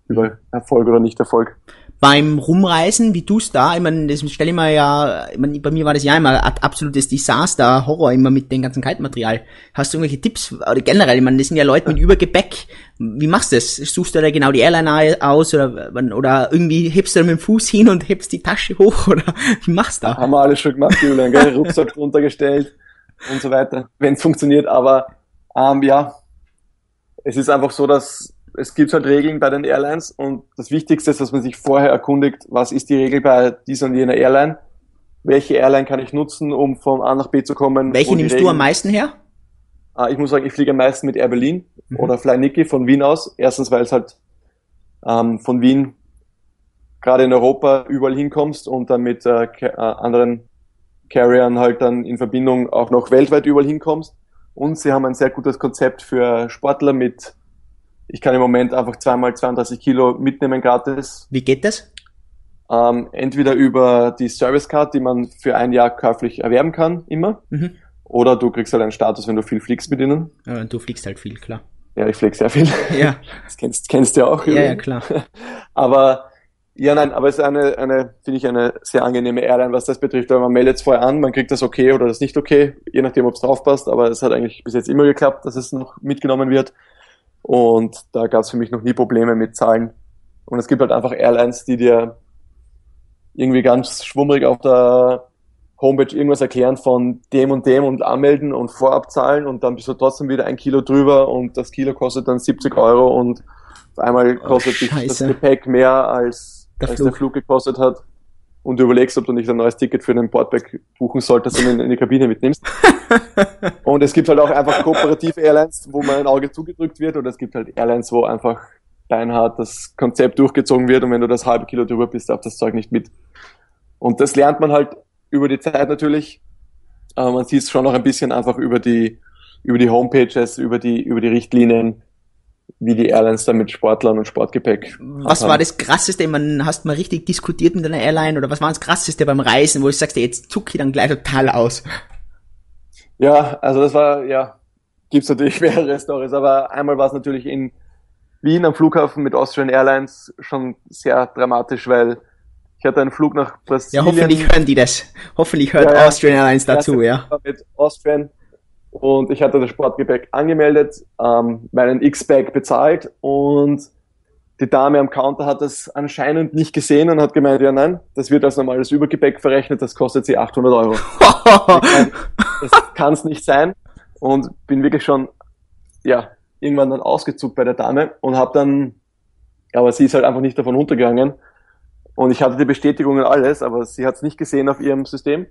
über Erfolg oder Nicht-Erfolg beim Rumreisen, wie du's da? Ich meine, das stelle ich mir ja, ich mein, bei mir war das ja immer ein absolutes Desaster, Horror immer mit dem ganzen Kaltmaterial. Hast du irgendwelche Tipps? Oder generell, ich meine, das sind ja Leute mit Übergepäck. Wie machst du das? Suchst du da genau die Airline aus oder, oder irgendwie hebst du da mit dem Fuß hin und hebst die Tasche hoch oder wie machst du da? Haben wir alles schon gemacht, Julian, gell? Rucksack runtergestellt und so weiter, wenn es funktioniert, aber ähm, ja, es ist einfach so, dass es gibt halt Regeln bei den Airlines und das Wichtigste ist, dass man sich vorher erkundigt, was ist die Regel bei dieser und jener Airline, welche Airline kann ich nutzen, um von A nach B zu kommen. Welche nimmst Regeln... du am meisten her? Ah, ich muss sagen, ich fliege am meisten mit Air Berlin mhm. oder Fly Niki von Wien aus. Erstens, weil es halt ähm, von Wien gerade in Europa überall hinkommst und dann mit äh, äh, anderen Carriern halt dann in Verbindung auch noch weltweit überall hinkommst. Und sie haben ein sehr gutes Konzept für Sportler mit ich kann im Moment einfach zweimal 32 Kilo mitnehmen gratis. Wie geht das? Ähm, entweder über die Service Card, die man für ein Jahr käuflich erwerben kann, immer. Mhm. Oder du kriegst halt einen Status, wenn du viel fliegst mit ihnen. Ja, du fliegst halt viel, klar. Ja, ich fliege sehr viel. Ja. Das kennst, kennst du ja auch. Ja, ja, klar. Aber ja, nein, aber es ist eine, eine finde ich, eine sehr angenehme Airline, was das betrifft. Weil man meldet es vorher an, man kriegt das okay oder das nicht okay, je nachdem, ob es draufpasst. Aber es hat eigentlich bis jetzt immer geklappt, dass es noch mitgenommen wird. Und da gab es für mich noch nie Probleme mit Zahlen. Und es gibt halt einfach Airlines, die dir irgendwie ganz schwummrig auf der Homepage irgendwas erklären von dem und dem und anmelden und vorab zahlen und dann bist du trotzdem wieder ein Kilo drüber und das Kilo kostet dann 70 Euro und auf einmal oh, kostet oh, dich das Gepäck mehr als der, als Flug. der Flug gekostet hat und du überlegst, ob du nicht ein neues Ticket für den Boardback buchen solltest und ihn in die Kabine mitnimmst. und es gibt halt auch einfach kooperative Airlines, wo man ein Auge zugedrückt wird oder es gibt halt Airlines, wo einfach beinhart das Konzept durchgezogen wird und wenn du das halbe Kilo drüber bist, darf das Zeug nicht mit. Und das lernt man halt über die Zeit natürlich. Aber man sieht es schon noch ein bisschen einfach über die, über die Homepages, über die, über die Richtlinien, wie die Airlines da mit Sportlern und Sportgepäck. Was war das krasseste? Man, hast mal richtig diskutiert mit einer Airline oder was war das krasseste beim Reisen, wo du sagst, jetzt zuck ich dann gleich total aus? Ja, also das war, ja, gibt's natürlich mehrere Stories, aber einmal war es natürlich in Wien am Flughafen mit Austrian Airlines schon sehr dramatisch, weil ich hatte einen Flug nach Brasilien. Ja, hoffentlich hören die das. Hoffentlich hört ja, Austrian Airlines dazu, ja. Mit Austrian und ich hatte das Sportgepäck angemeldet, ähm, meinen X-Bag bezahlt und die Dame am Counter hat das anscheinend nicht gesehen und hat gemeint, ja nein, das wird als normales Übergepäck verrechnet, das kostet sie 800 Euro. meine, das kann es nicht sein und bin wirklich schon, ja, irgendwann dann ausgezuckt bei der Dame und habe dann, aber sie ist halt einfach nicht davon untergegangen und ich hatte die Bestätigung und alles, aber sie hat es nicht gesehen auf ihrem System.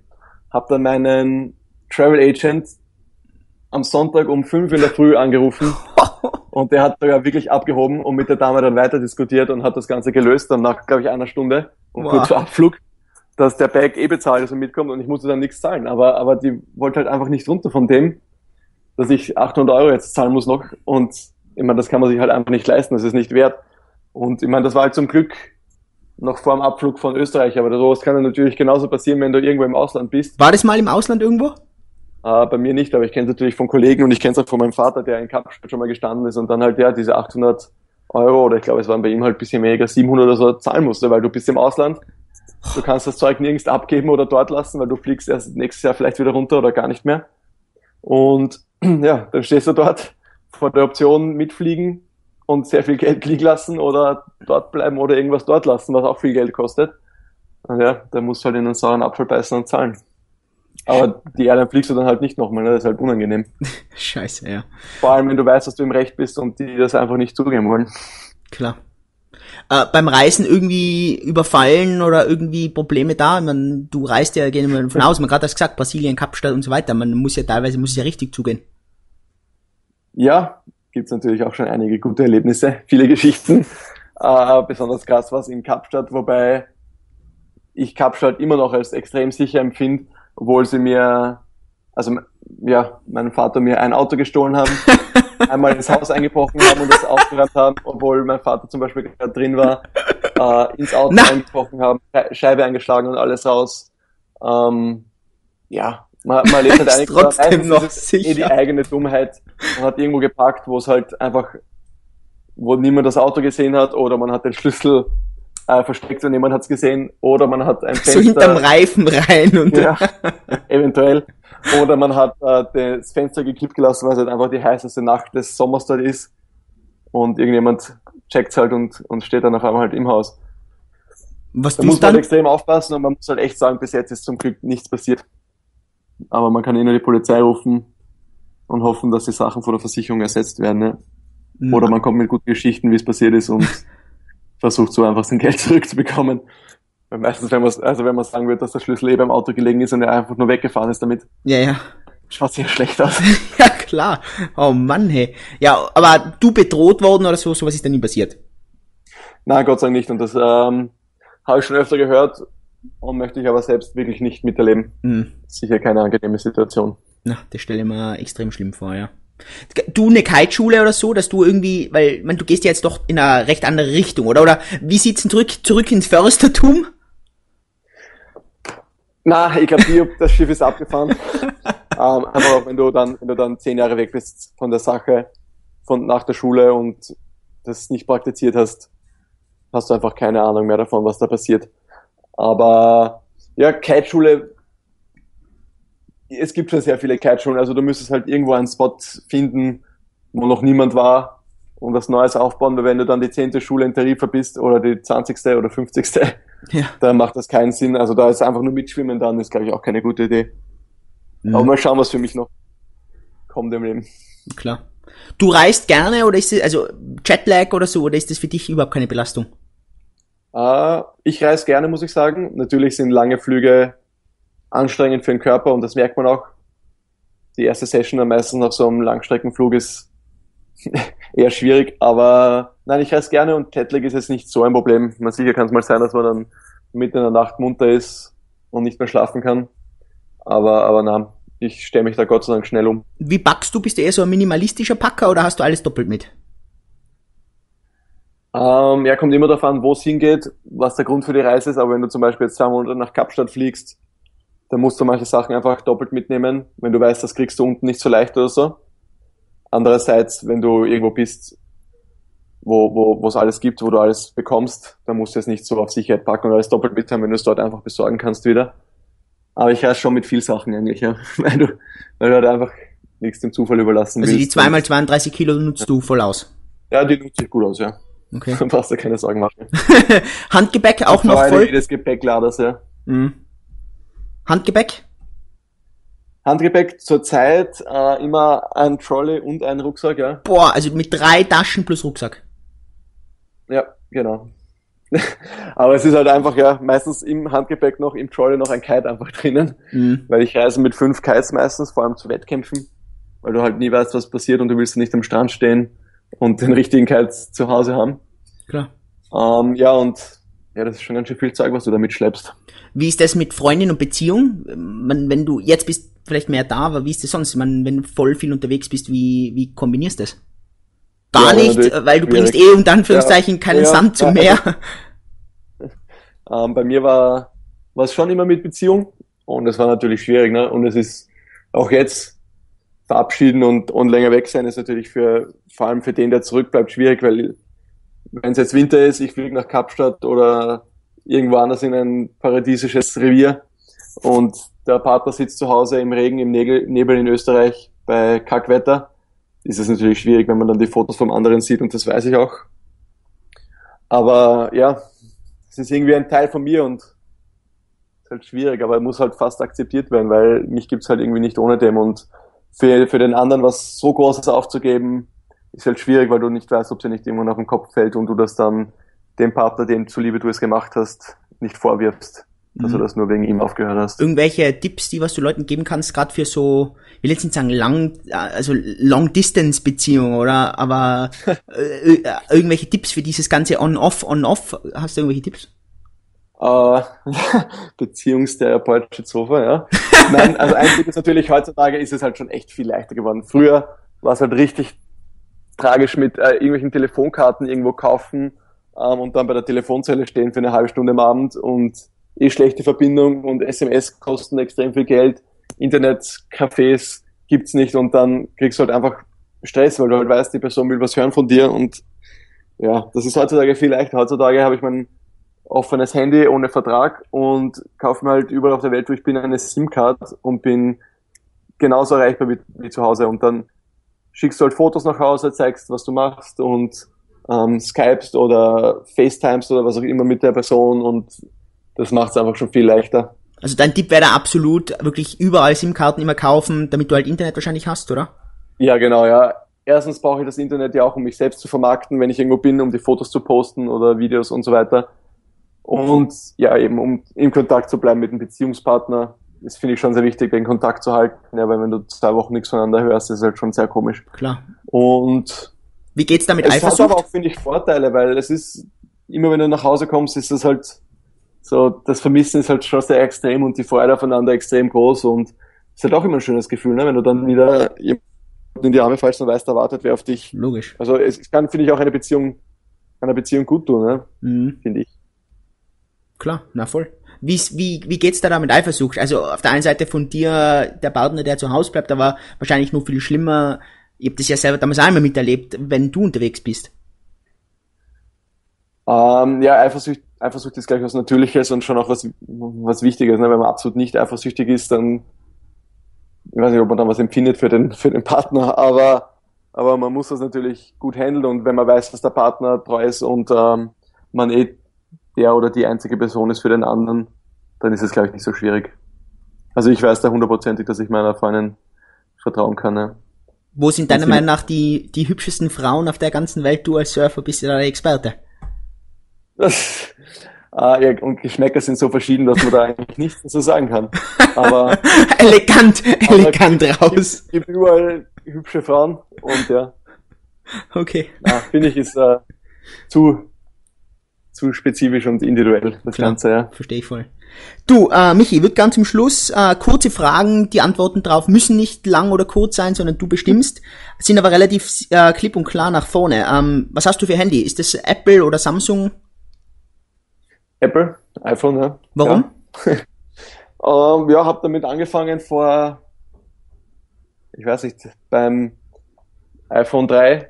Hab dann meinen Travel Agent am Sonntag um fünf in der Früh angerufen und der hat sogar wirklich abgehoben und mit der Dame dann weiter diskutiert und hat das Ganze gelöst. Dann nach, glaube ich, einer Stunde und wow. kurz vor Abflug, dass der Bag eh bezahlt ist und mitkommt und ich musste dann nichts zahlen. Aber, aber die wollte halt einfach nicht runter von dem, dass ich 800 Euro jetzt zahlen muss noch und ich meine, das kann man sich halt einfach nicht leisten, das ist nicht wert. Und ich meine, das war halt zum Glück noch vor dem Abflug von Österreich. Aber sowas kann natürlich genauso passieren, wenn du irgendwo im Ausland bist. War das mal im Ausland irgendwo? Äh, bei mir nicht, aber ich kenne es natürlich von Kollegen und ich kenne es auch von meinem Vater, der in Kapstadt schon mal gestanden ist und dann halt ja diese 800 Euro oder ich glaube es waren bei ihm halt bisschen weniger 700 oder so zahlen musste, weil du bist im Ausland. Du kannst das Zeug nirgends abgeben oder dort lassen, weil du fliegst erst nächstes Jahr vielleicht wieder runter oder gar nicht mehr. Und ja, dann stehst du dort vor der Option mitfliegen und sehr viel Geld liegen lassen oder dort bleiben oder irgendwas dort lassen, was auch viel Geld kostet. Und ja, da musst du halt in den sauren Apfel beißen und zahlen. Aber die Airline fliegst du dann halt nicht nochmal, ne? das ist halt unangenehm. Scheiße, ja. Vor allem, wenn du weißt, dass du im Recht bist und die das einfach nicht zugeben wollen. Klar. Äh, beim Reisen irgendwie überfallen oder irgendwie Probleme da? Man, du reist ja gerne von aus, man gerade das gesagt, Brasilien, Kapstadt und so weiter. Man muss ja teilweise muss es ja richtig zugehen. Ja, gibt es natürlich auch schon einige gute Erlebnisse, viele Geschichten. Äh, besonders krass was in Kapstadt, wobei ich Kapstadt immer noch als extrem sicher empfinde, obwohl sie mir, also ja, mein Vater mir ein Auto gestohlen haben, einmal ins Haus eingebrochen haben und das aufgeräumt haben, obwohl mein Vater zum Beispiel gerade drin war, äh, ins Auto Na. eingebrochen haben, Scheibe eingeschlagen und alles raus. Ähm, ja, man, man lebt halt eigentlich trotzdem noch sicher. Eh die eigene Dummheit. Man hat irgendwo geparkt, wo es halt einfach, wo niemand das Auto gesehen hat oder man hat den Schlüssel äh, versteckt und niemand hat es gesehen oder man hat ein Fenster. So hinterm Reifen rein und. Ja, eventuell. Oder man hat äh, das Fenster gekippt gelassen, weil es halt einfach die heißeste Nacht des Sommers dort ist. Und irgendjemand checkt's halt und, und steht dann auf einmal halt im Haus. Was da muss man halt extrem aufpassen und man muss halt echt sagen, bis jetzt ist zum Glück nichts passiert aber man kann eh nur die Polizei rufen und hoffen, dass die Sachen von der Versicherung ersetzt werden. Ne? Mhm. Oder man kommt mit guten Geschichten, wie es passiert ist und versucht so einfach sein Geld zurückzubekommen. Weil meistens, wenn man, also wenn man sagen würde, dass der Schlüssel eh beim Auto gelegen ist und er einfach nur weggefahren ist damit. Ja, ja. Schaut sehr schlecht aus. ja, klar. Oh Mann, hey. Ja, aber du bedroht worden oder so, sowas ist da nie passiert? Nein, Gott sei Dank nicht. Und das ähm, habe ich schon öfter gehört und möchte ich aber selbst wirklich nicht miterleben. Mhm. Sicher keine angenehme Situation. Na, das stelle ich mir extrem schlimm vor, ja. Du eine Kiteschule oder so, dass du irgendwie, weil man, du gehst ja jetzt doch in eine recht andere Richtung, oder? Oder wie sieht's denn zurück, zurück ins Förstertum? Na, ich glaube, das Schiff ist abgefahren. ähm, einfach auch, wenn du dann, wenn du dann zehn Jahre weg bist von der Sache, von nach der Schule und das nicht praktiziert hast, hast du einfach keine Ahnung mehr davon, was da passiert. Aber ja, Kite-Schule, es gibt schon sehr viele Kite-Schulen, also du müsstest halt irgendwo einen Spot finden, wo noch niemand war und was Neues aufbauen, weil wenn du dann die zehnte Schule in Tarifa bist oder die zwanzigste oder fünfzigste, ja. dann macht das keinen Sinn. Also da ist einfach nur mitschwimmen dann, ist glaube ich auch keine gute Idee. Mhm. Aber mal schauen, was für mich noch kommt im Leben. Klar. Du reist gerne oder ist es, also Jetlag oder so, oder ist das für dich überhaupt keine Belastung? Uh, ich reise gerne, muss ich sagen. Natürlich sind lange Flüge anstrengend für den Körper und das merkt man auch. Die erste Session dann meistens nach so einem Langstreckenflug ist eher schwierig, aber nein, ich reise gerne und Jetlag ist jetzt nicht so ein Problem. Man sicher kann es mal sein, dass man dann mitten in der Nacht munter ist und nicht mehr schlafen kann. Aber, aber nein, ich stelle mich da Gott sei Dank schnell um. Wie packst du? Bist du eher so ein minimalistischer Packer oder hast du alles doppelt mit? Ähm, ja, kommt immer darauf an, wo es hingeht, was der Grund für die Reise ist. Aber wenn du zum Beispiel jetzt zwei Monate nach Kapstadt fliegst, dann musst du manche Sachen einfach doppelt mitnehmen, wenn du weißt, das kriegst du unten nicht so leicht oder so. Andererseits, wenn du irgendwo bist, wo wo wo es alles gibt, wo du alles bekommst, dann musst du es nicht so auf Sicherheit packen und alles doppelt mit haben, wenn du es dort einfach besorgen kannst wieder. Aber ich reise schon mit viel Sachen eigentlich, ja. Weil du, weil du halt einfach nichts dem Zufall überlassen also willst. Also die 2x32 Kilo nutzt ja. du voll aus? Ja, die nutze ich gut aus, ja. Okay. Dann brauchst du keine Sorgen machen. Handgepäck auch noch voll? jedes Gepäckladers, ja. Mhm. Handgepäck? Handgepäck zurzeit äh, immer ein Trolley und ein Rucksack, ja. Boah, also mit drei Taschen plus Rucksack. Ja, genau. Aber es ist halt einfach, ja, meistens im Handgepäck noch, im Trolley noch ein Kite einfach drinnen. Mhm. Weil ich reise mit fünf Kites meistens, vor allem zu Wettkämpfen. Weil du halt nie weißt, was passiert und du willst nicht am Strand stehen und den richtigen Kites zu Hause haben. Klar. Ähm, ja, und ja, das ist schon ganz schön viel Zeug, was du da mitschleppst. Wie ist das mit Freundin und Beziehung? Man, wenn du jetzt bist vielleicht mehr da, aber wie ist das sonst? Man, wenn du voll viel unterwegs bist, wie, wie kombinierst du das? Gar ja, nicht, weil du bringst eh unter Anführungszeichen ja, keinen ja, Sand zum Meer. ähm, bei mir war war es schon immer mit Beziehung und es war natürlich schwierig, ne? Und es ist auch jetzt verabschieden und, und länger weg sein ist natürlich für vor allem für den, der zurückbleibt, schwierig, weil wenn es jetzt Winter ist, ich fliege nach Kapstadt oder irgendwo anders in ein paradiesisches Revier. Und der Partner sitzt zu Hause im Regen, im Nebel in Österreich bei Kackwetter. Ist es natürlich schwierig, wenn man dann die Fotos vom anderen sieht und das weiß ich auch. Aber ja, es ist irgendwie ein Teil von mir und ist halt schwierig, aber muss halt fast akzeptiert werden, weil mich gibt's halt irgendwie nicht ohne dem. Und für, für den anderen was so Großes aufzugeben, ist halt schwierig, weil du nicht weißt, ob dir nicht irgendwann auf den Kopf fällt und du das dann dem Partner, dem zuliebe du es gemacht hast, nicht vorwirfst dass mhm. du das nur wegen ihm aufgehört hast. Irgendwelche Tipps, die was du Leuten geben kannst, gerade für so, ich will jetzt nicht sagen lang, also Long-Distance-Beziehungen, oder? Aber äh, äh, irgendwelche Tipps für dieses ganze On-Off, On-Off, hast du irgendwelche Tipps? Uh, Beziehungstherapeut Sofa, ja. Nein, also ein Tipp ist natürlich, heutzutage ist es halt schon echt viel leichter geworden. Früher war es halt richtig tragisch mit äh, irgendwelchen Telefonkarten irgendwo kaufen ähm, und dann bei der Telefonzelle stehen für eine halbe Stunde am Abend und eh schlechte Verbindung und SMS kosten extrem viel Geld, Internetcafés gibt's nicht und dann kriegst du halt einfach Stress, weil du halt weißt, die Person will was hören von dir und ja, das ist heutzutage viel leichter. Heutzutage habe ich mein offenes Handy ohne Vertrag und kaufe mir halt überall auf der Welt, wo ich bin, eine SIM-Card und bin genauso erreichbar wie, wie zu Hause und dann schickst du halt Fotos nach Hause, zeigst, was du machst und ähm, skypst oder facetimest oder was auch immer mit der Person und das macht es einfach schon viel leichter. Also dein Tipp wäre da absolut wirklich überall SIM-Karten immer kaufen, damit du halt Internet wahrscheinlich hast, oder? Ja, genau, ja. Erstens brauche ich das Internet ja auch, um mich selbst zu vermarkten, wenn ich irgendwo bin, um die Fotos zu posten oder Videos und so weiter. Und ja, eben um in Kontakt zu bleiben mit dem Beziehungspartner. Das finde ich schon sehr wichtig, den Kontakt zu halten, ja, weil wenn du zwei Wochen nichts voneinander hörst, ist es halt schon sehr komisch. Klar. Und wie geht's damit es Eifersucht? Es hat aber auch, finde ich, Vorteile, weil es ist, immer wenn du nach Hause kommst, ist es halt so das Vermissen ist halt schon sehr extrem und die Freude aufeinander extrem groß und ist halt auch immer ein schönes Gefühl, ne? wenn du dann wieder in die Arme fallst und weißt, da wartet wer auf dich. Logisch. Also es kann, finde ich, auch eine Beziehung, einer Beziehung gut tun, ne? Mhm. finde ich. Klar, na voll. Wie, wie, wie geht's da da mit Eifersucht? Also auf der einen Seite von dir, der Partner, der zu Hause bleibt, aber wahrscheinlich noch viel schlimmer. Ich habe das ja selber damals einmal miterlebt, wenn du unterwegs bist. Ähm, ja, Eifersucht, Eifersucht ist gleich was Natürliches und schon auch was, was Wichtiges. Ne? Wenn man absolut nicht eifersüchtig ist, dann, ich weiß nicht, ob man dann was empfindet für den, für den Partner, aber, aber man muss das natürlich gut handeln und wenn man weiß, dass der Partner treu ist und ähm, man eh der oder die einzige Person ist für den anderen, dann ist es, glaube ich, nicht so schwierig. Also ich weiß da hundertprozentig, dass ich meiner Freundin vertrauen kann. Ja. Wo sind deiner Meinung nach die, die hübschesten Frauen auf der ganzen Welt? Du als Surfer bist ja der Experte. Das, äh, ja, und Geschmäcker sind so verschieden, dass man da eigentlich nichts dazu sagen kann. Aber elegant, elegant aber raus. Es gibt überall hübsche Frauen und ja. Okay. Finde ich ist äh, zu zu spezifisch und individuell, das Klar, Ganze, ja. Verstehe ich voll. Du, äh, Michi, wird ganz zum Schluss äh, kurze Fragen, die Antworten drauf müssen nicht lang oder kurz sein, sondern du bestimmst, sind aber relativ äh, klipp und klar nach vorne. Ähm, was hast du für Handy? Ist das Apple oder Samsung? Apple, iPhone, ja. Warum? Ja, ähm, ja habe damit angefangen vor, ich weiß nicht, beim iPhone 3,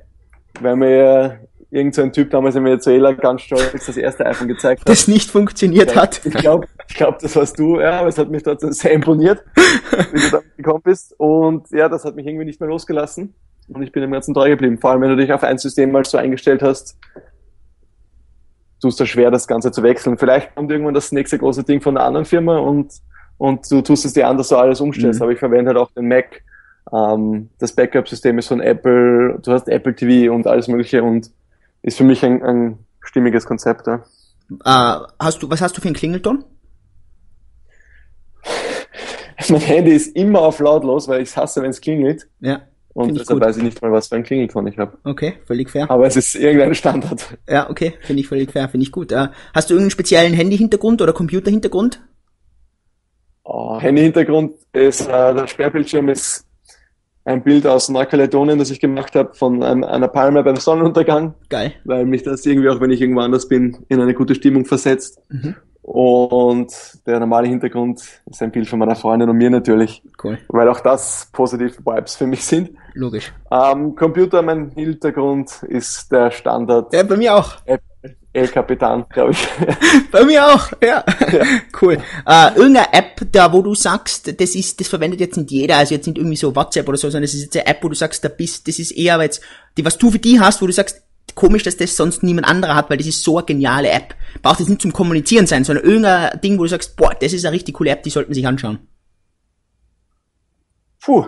weil mir irgend so ein Typ damals in Venezuela ganz stolz das erste iPhone gezeigt hat. Das nicht funktioniert ja, hat. Ich glaube, ich glaub, das warst du, ja, aber es hat mich dort sehr imponiert, wie du da gekommen bist. Und ja, das hat mich irgendwie nicht mehr losgelassen. Und ich bin dem Ganzen treu geblieben. Vor allem, wenn du dich auf ein System mal so eingestellt hast, tust du schwer, das Ganze zu wechseln. Vielleicht kommt irgendwann das nächste große Ding von einer anderen Firma und, und du tust es dir an, dass du alles umstellst. Mhm. Aber ich verwende halt auch den Mac. Ähm, das Backup-System ist von Apple. Du hast Apple TV und alles Mögliche und ist für mich ein, ein stimmiges Konzept. Ja. Uh, hast du, was hast du für einen Klingelton? mein Handy ist immer auf lautlos, weil ich es hasse, wenn es klingelt. Ja. Und deshalb weiß ich nicht mal, was für ein Klingelton ich habe. Okay, völlig fair. Aber es ist irgendein Standard. Ja, okay, finde ich völlig fair, finde ich gut. Uh, hast du irgendeinen speziellen Handy-Hintergrund oder Computer-Hintergrund? Oh, Handy-Hintergrund ist, uh, der Sperrbildschirm ist ein Bild aus Neukaledonien, das ich gemacht habe von einem, einer Palme beim Sonnenuntergang. Geil. Weil mich das irgendwie, auch wenn ich irgendwo anders bin, in eine gute Stimmung versetzt. Mhm. Und der normale Hintergrund ist ein Bild von meiner Freundin und mir natürlich. Cool. Weil auch das positive Vibes für mich sind. Logisch. Ähm, Computer, mein Hintergrund ist der Standard. Ja, bei mir auch. El Capitan, glaube ich. Bei mir auch, ja. ja. Cool. Äh, irgendeine App, da wo du sagst, das ist, das verwendet jetzt nicht jeder, also jetzt nicht irgendwie so WhatsApp oder so, sondern das ist jetzt eine App, wo du sagst, da bist, das ist eher jetzt, die, was du für die hast, wo du sagst, komisch, dass das sonst niemand anderer hat, weil das ist so eine geniale App. Braucht jetzt nicht zum Kommunizieren sein, sondern irgendein Ding, wo du sagst, boah, das ist eine richtig coole App, die sollten sich anschauen. Puh.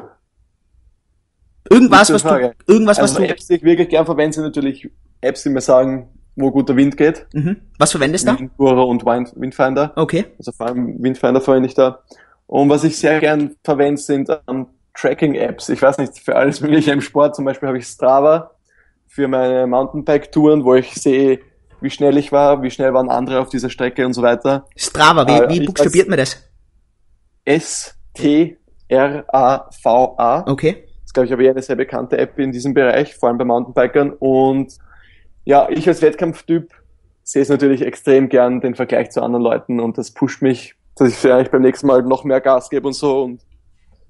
Irgendwas, was du, irgendwas, also was du. Apps, die ich wirklich gern verwende, sind natürlich Apps, die mir sagen, wo guter Wind geht. Mhm. Was verwendest du? Windbohrer und Windfinder. Okay. Also vor allem Windfinder verwende ich da. Und was ich sehr gern verwende, sind um, Tracking-Apps. Ich weiß nicht, für alles mögliche im Sport. Zum Beispiel habe ich Strava für meine Mountainbike-Touren, wo ich sehe, wie schnell ich war, wie schnell waren andere auf dieser Strecke und so weiter. Strava, wie, äh, wie buchstabiert man das? S-T-R-A-V-A. Okay. Das ist, glaube ich, aber eine sehr bekannte App in diesem Bereich, vor allem bei Mountainbikern. Und ja, ich als Wettkampftyp sehe es natürlich extrem gern, den Vergleich zu anderen Leuten und das pusht mich, dass ich vielleicht beim nächsten Mal noch mehr Gas gebe und so und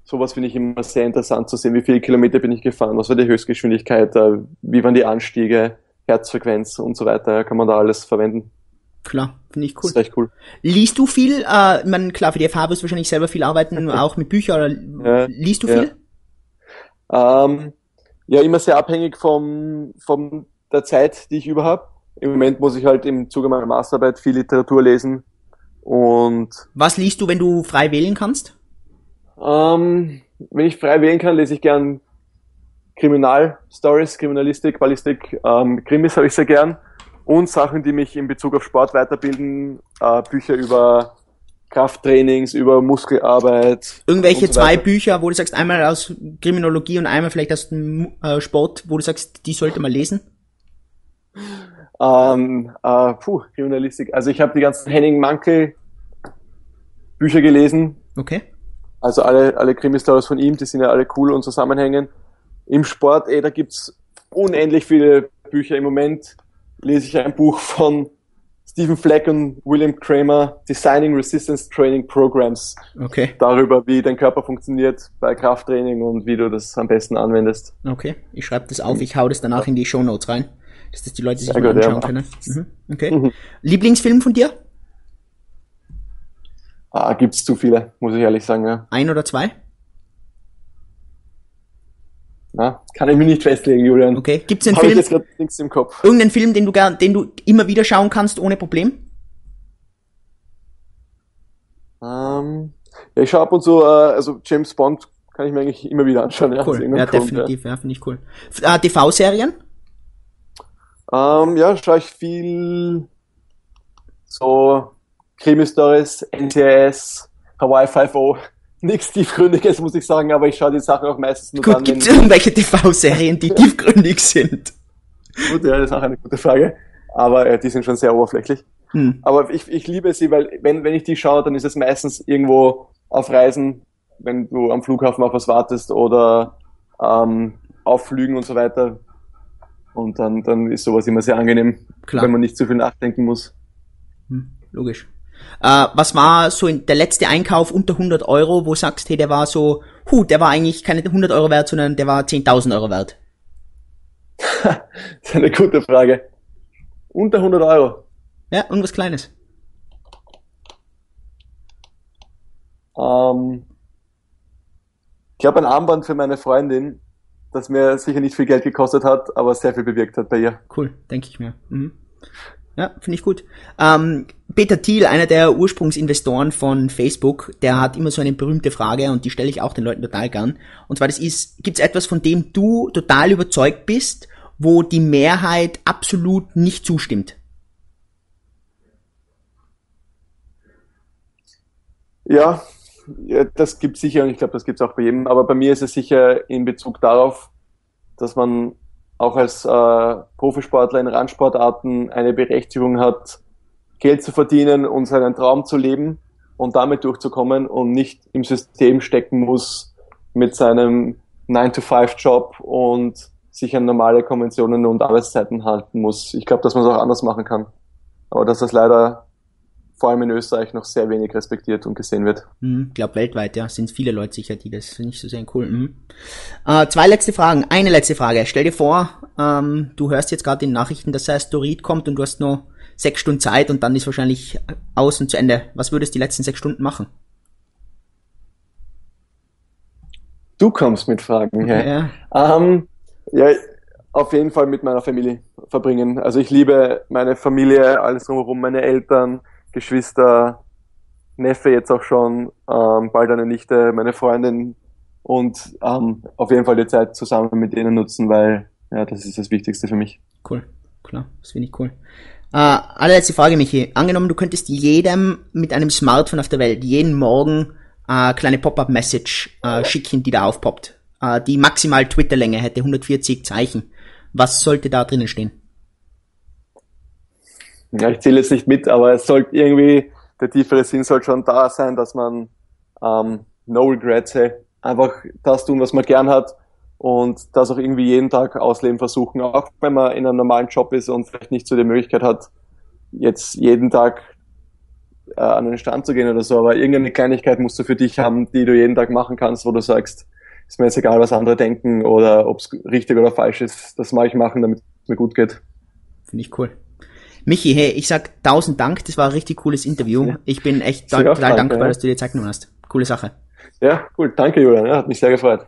sowas finde ich immer sehr interessant zu sehen, wie viele Kilometer bin ich gefahren, was war die Höchstgeschwindigkeit, äh, wie waren die Anstiege, Herzfrequenz und so weiter, kann man da alles verwenden. Klar, finde ich cool. Das ist echt cool. Liest du viel? Äh, man, klar, für die FH wirst du wahrscheinlich selber viel arbeiten, auch mit Büchern. Oder ja, liest du viel? Ja. Ähm, ja, immer sehr abhängig vom, vom der Zeit, die ich über habe. Im Moment muss ich halt im Zuge meiner Masterarbeit viel Literatur lesen und. Was liest du, wenn du frei wählen kannst? Ähm, wenn ich frei wählen kann, lese ich gern Kriminalstories, Kriminalistik, Ballistik, ähm, Krimis habe ich sehr gern und Sachen, die mich in Bezug auf Sport weiterbilden, äh, Bücher über Krafttrainings, über Muskelarbeit. Irgendwelche so zwei Bücher, wo du sagst, einmal aus Kriminologie und einmal vielleicht aus dem äh, Sport, wo du sagst, die sollte man lesen? Ähm, äh, puh, Kriminalistik. Also ich habe die ganzen Henning Mankel Bücher gelesen. Okay. Also alle, alle Krimi-Stories von ihm, die sind ja alle cool und zusammenhängen. Im Sport, ey, da gibt's unendlich viele Bücher. Im Moment lese ich ein Buch von Stephen Fleck und William Kramer Designing Resistance Training Programs. Okay. Darüber, wie dein Körper funktioniert bei Krafttraining und wie du das am besten anwendest. Okay, ich schreibe das auf, ich hau das danach in die Show Notes rein, dass das die Leute sich Sehr mal gut, ja. anschauen können. Mhm. Okay. Lieblingsfilm von dir? Ah, gibt's zu viele, muss ich ehrlich sagen, ja. Ein oder zwei? Na, kann ich mich nicht festlegen, Julian. Okay. Gibt's einen ich Film, jetzt gerade nichts im Kopf. irgendeinen Film, den du gern, den du immer wieder schauen kannst ohne Problem? Ähm, ja, ich schaue ab und zu, äh, also James Bond kann ich mir eigentlich immer wieder anschauen. Ja, Cool. Ja, definitiv, ja, finde ich cool. Ah, TV-Serien? Ja, ähm, ja schaue ich viel so Krimi-Stories, NCIS, Hawaii 5.0. Nichts Tiefgründiges, muss ich sagen, aber ich schaue die Sachen auch meistens nur Gut, dann, wenn... gibt's irgendwelche TV-Serien, die tiefgründig sind? Gut, ja, das ist auch eine gute Frage. Aber äh, die sind schon sehr oberflächlich. Hm. Aber ich, ich liebe sie, weil wenn, wenn ich die schaue, dann ist es meistens irgendwo auf Reisen, wenn du am Flughafen auf was wartest oder ähm, auf Flügen und so weiter. Und dann, dann ist sowas immer sehr angenehm, Klar. wenn man nicht zu viel nachdenken muss. Hm, logisch. Äh, was war so in der letzte Einkauf unter 100 Euro, wo du sagst, hey, der war so, hu, der war eigentlich keine 100 Euro wert, sondern der war 10.000 Euro wert? Das ist eine gute Frage. Unter 100 Euro. Ja, irgendwas Kleines. Ähm, ich glaube, ein Armband für meine Freundin, das mir sicher nicht viel Geld gekostet hat, aber sehr viel bewirkt hat bei ihr. Cool, denke ich mir. Mhm. Ja, finde ich gut. Ähm, Peter Thiel, einer der Ursprungsinvestoren von Facebook, der hat immer so eine berühmte Frage und die stelle ich auch den Leuten total gern. Und zwar das ist, gibt es etwas, von dem du total überzeugt bist, wo die Mehrheit absolut nicht zustimmt? Ja, ja das gibt sicher und ich glaube, das gibt es auch bei jedem. Aber bei mir ist es sicher in Bezug darauf, dass man auch als äh, Profisportler in Randsportarten eine Berechtigung hat, Geld zu verdienen und seinen Traum zu leben und damit durchzukommen und nicht im System stecken muss mit seinem 9-to-5-Job und sich an normale Konventionen und Arbeitszeiten halten muss. Ich glaube, dass man es auch anders machen kann. Aber dass das leider vor allem in Österreich noch sehr wenig respektiert und gesehen wird. Hm, glaub weltweit, ja, sind viele Leute sicher, die das nicht so sehen. Cool. Mhm. Äh, zwei letzte Fragen. Eine letzte Frage. Stell dir vor, ähm, du hörst jetzt gerade in Nachrichten, dass Asteroid kommt und du hast nur sechs Stunden Zeit und dann ist wahrscheinlich aus und zu Ende. Was würdest du die letzten sechs Stunden machen? Du kommst mit Fragen, ja. Ja. Ähm, ja, auf jeden Fall mit meiner Familie verbringen. Also ich liebe meine Familie, alles drumherum, meine Eltern, Geschwister, Neffe jetzt auch schon, ähm, bald eine Nichte, meine Freundin und ähm, auf jeden Fall die Zeit zusammen mit denen nutzen, weil ja, das ist das Wichtigste für mich. Cool, klar, das finde ich cool. Äh, allerletzte Frage, Michi. Angenommen, du könntest jedem mit einem Smartphone auf der Welt jeden Morgen äh, kleine Pop-up-Message äh, schicken, die da aufpoppt. Äh, die maximal Twitter-Länge hätte 140 Zeichen. Was sollte da drinnen stehen? Ja, ich zähle jetzt nicht mit, aber es sollte irgendwie, der tiefere Sinn soll schon da sein, dass man ähm, no regrets, hey, einfach das tun, was man gern hat und das auch irgendwie jeden Tag ausleben versuchen, auch wenn man in einem normalen Job ist und vielleicht nicht so die Möglichkeit hat, jetzt jeden Tag äh, an den Stand zu gehen oder so, aber irgendeine Kleinigkeit musst du für dich haben, die du jeden Tag machen kannst, wo du sagst, ist mir jetzt egal, was andere denken oder ob es richtig oder falsch ist, das mache ich machen, damit es mir gut geht. Finde ich cool. Michi, hey, ich sag tausend Dank, das war ein richtig cooles Interview. Ja. Ich bin echt total danke, dankbar, ja. dass du dir Zeit genommen hast. Coole Sache. Ja, gut, danke Julian, ja, hat mich sehr gefreut.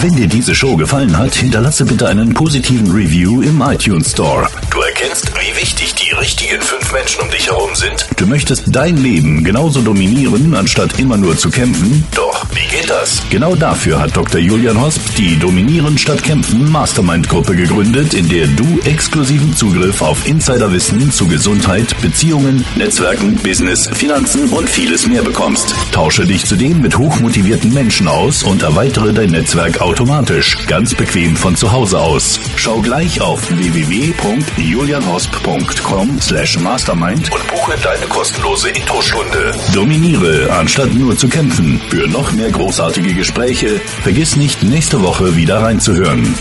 Wenn dir diese Show gefallen hat, hinterlasse bitte einen positiven Review im iTunes Store. Du erkennst, wie wichtig die richtigen fünf Menschen um dich herum sind. Du möchtest dein Leben genauso dominieren, anstatt immer nur zu kämpfen. Doch, wie geht das? Genau dafür hat Dr. Julian Hosp die Dominieren statt Kämpfen Mastermind-Gruppe gegründet, in der du exklusiven Zugriff auf Insiderwissen zu Gesundheit, Beziehungen, Netzwerken, Business, Finanzen und vieles mehr bekommst. Tausche dich zudem mit hochmotivierten Menschen aus und erweitere dein Netzwerk automatisch, ganz bequem von zu Hause aus. Schau gleich auf www.julianhosp.com mastermind und buche deine kostenlose Introstunde. Dominiere, anstatt nur zu kämpfen. Für noch mehr großartige Gespräche, vergiss nicht, nächste Woche wieder reinzuhören.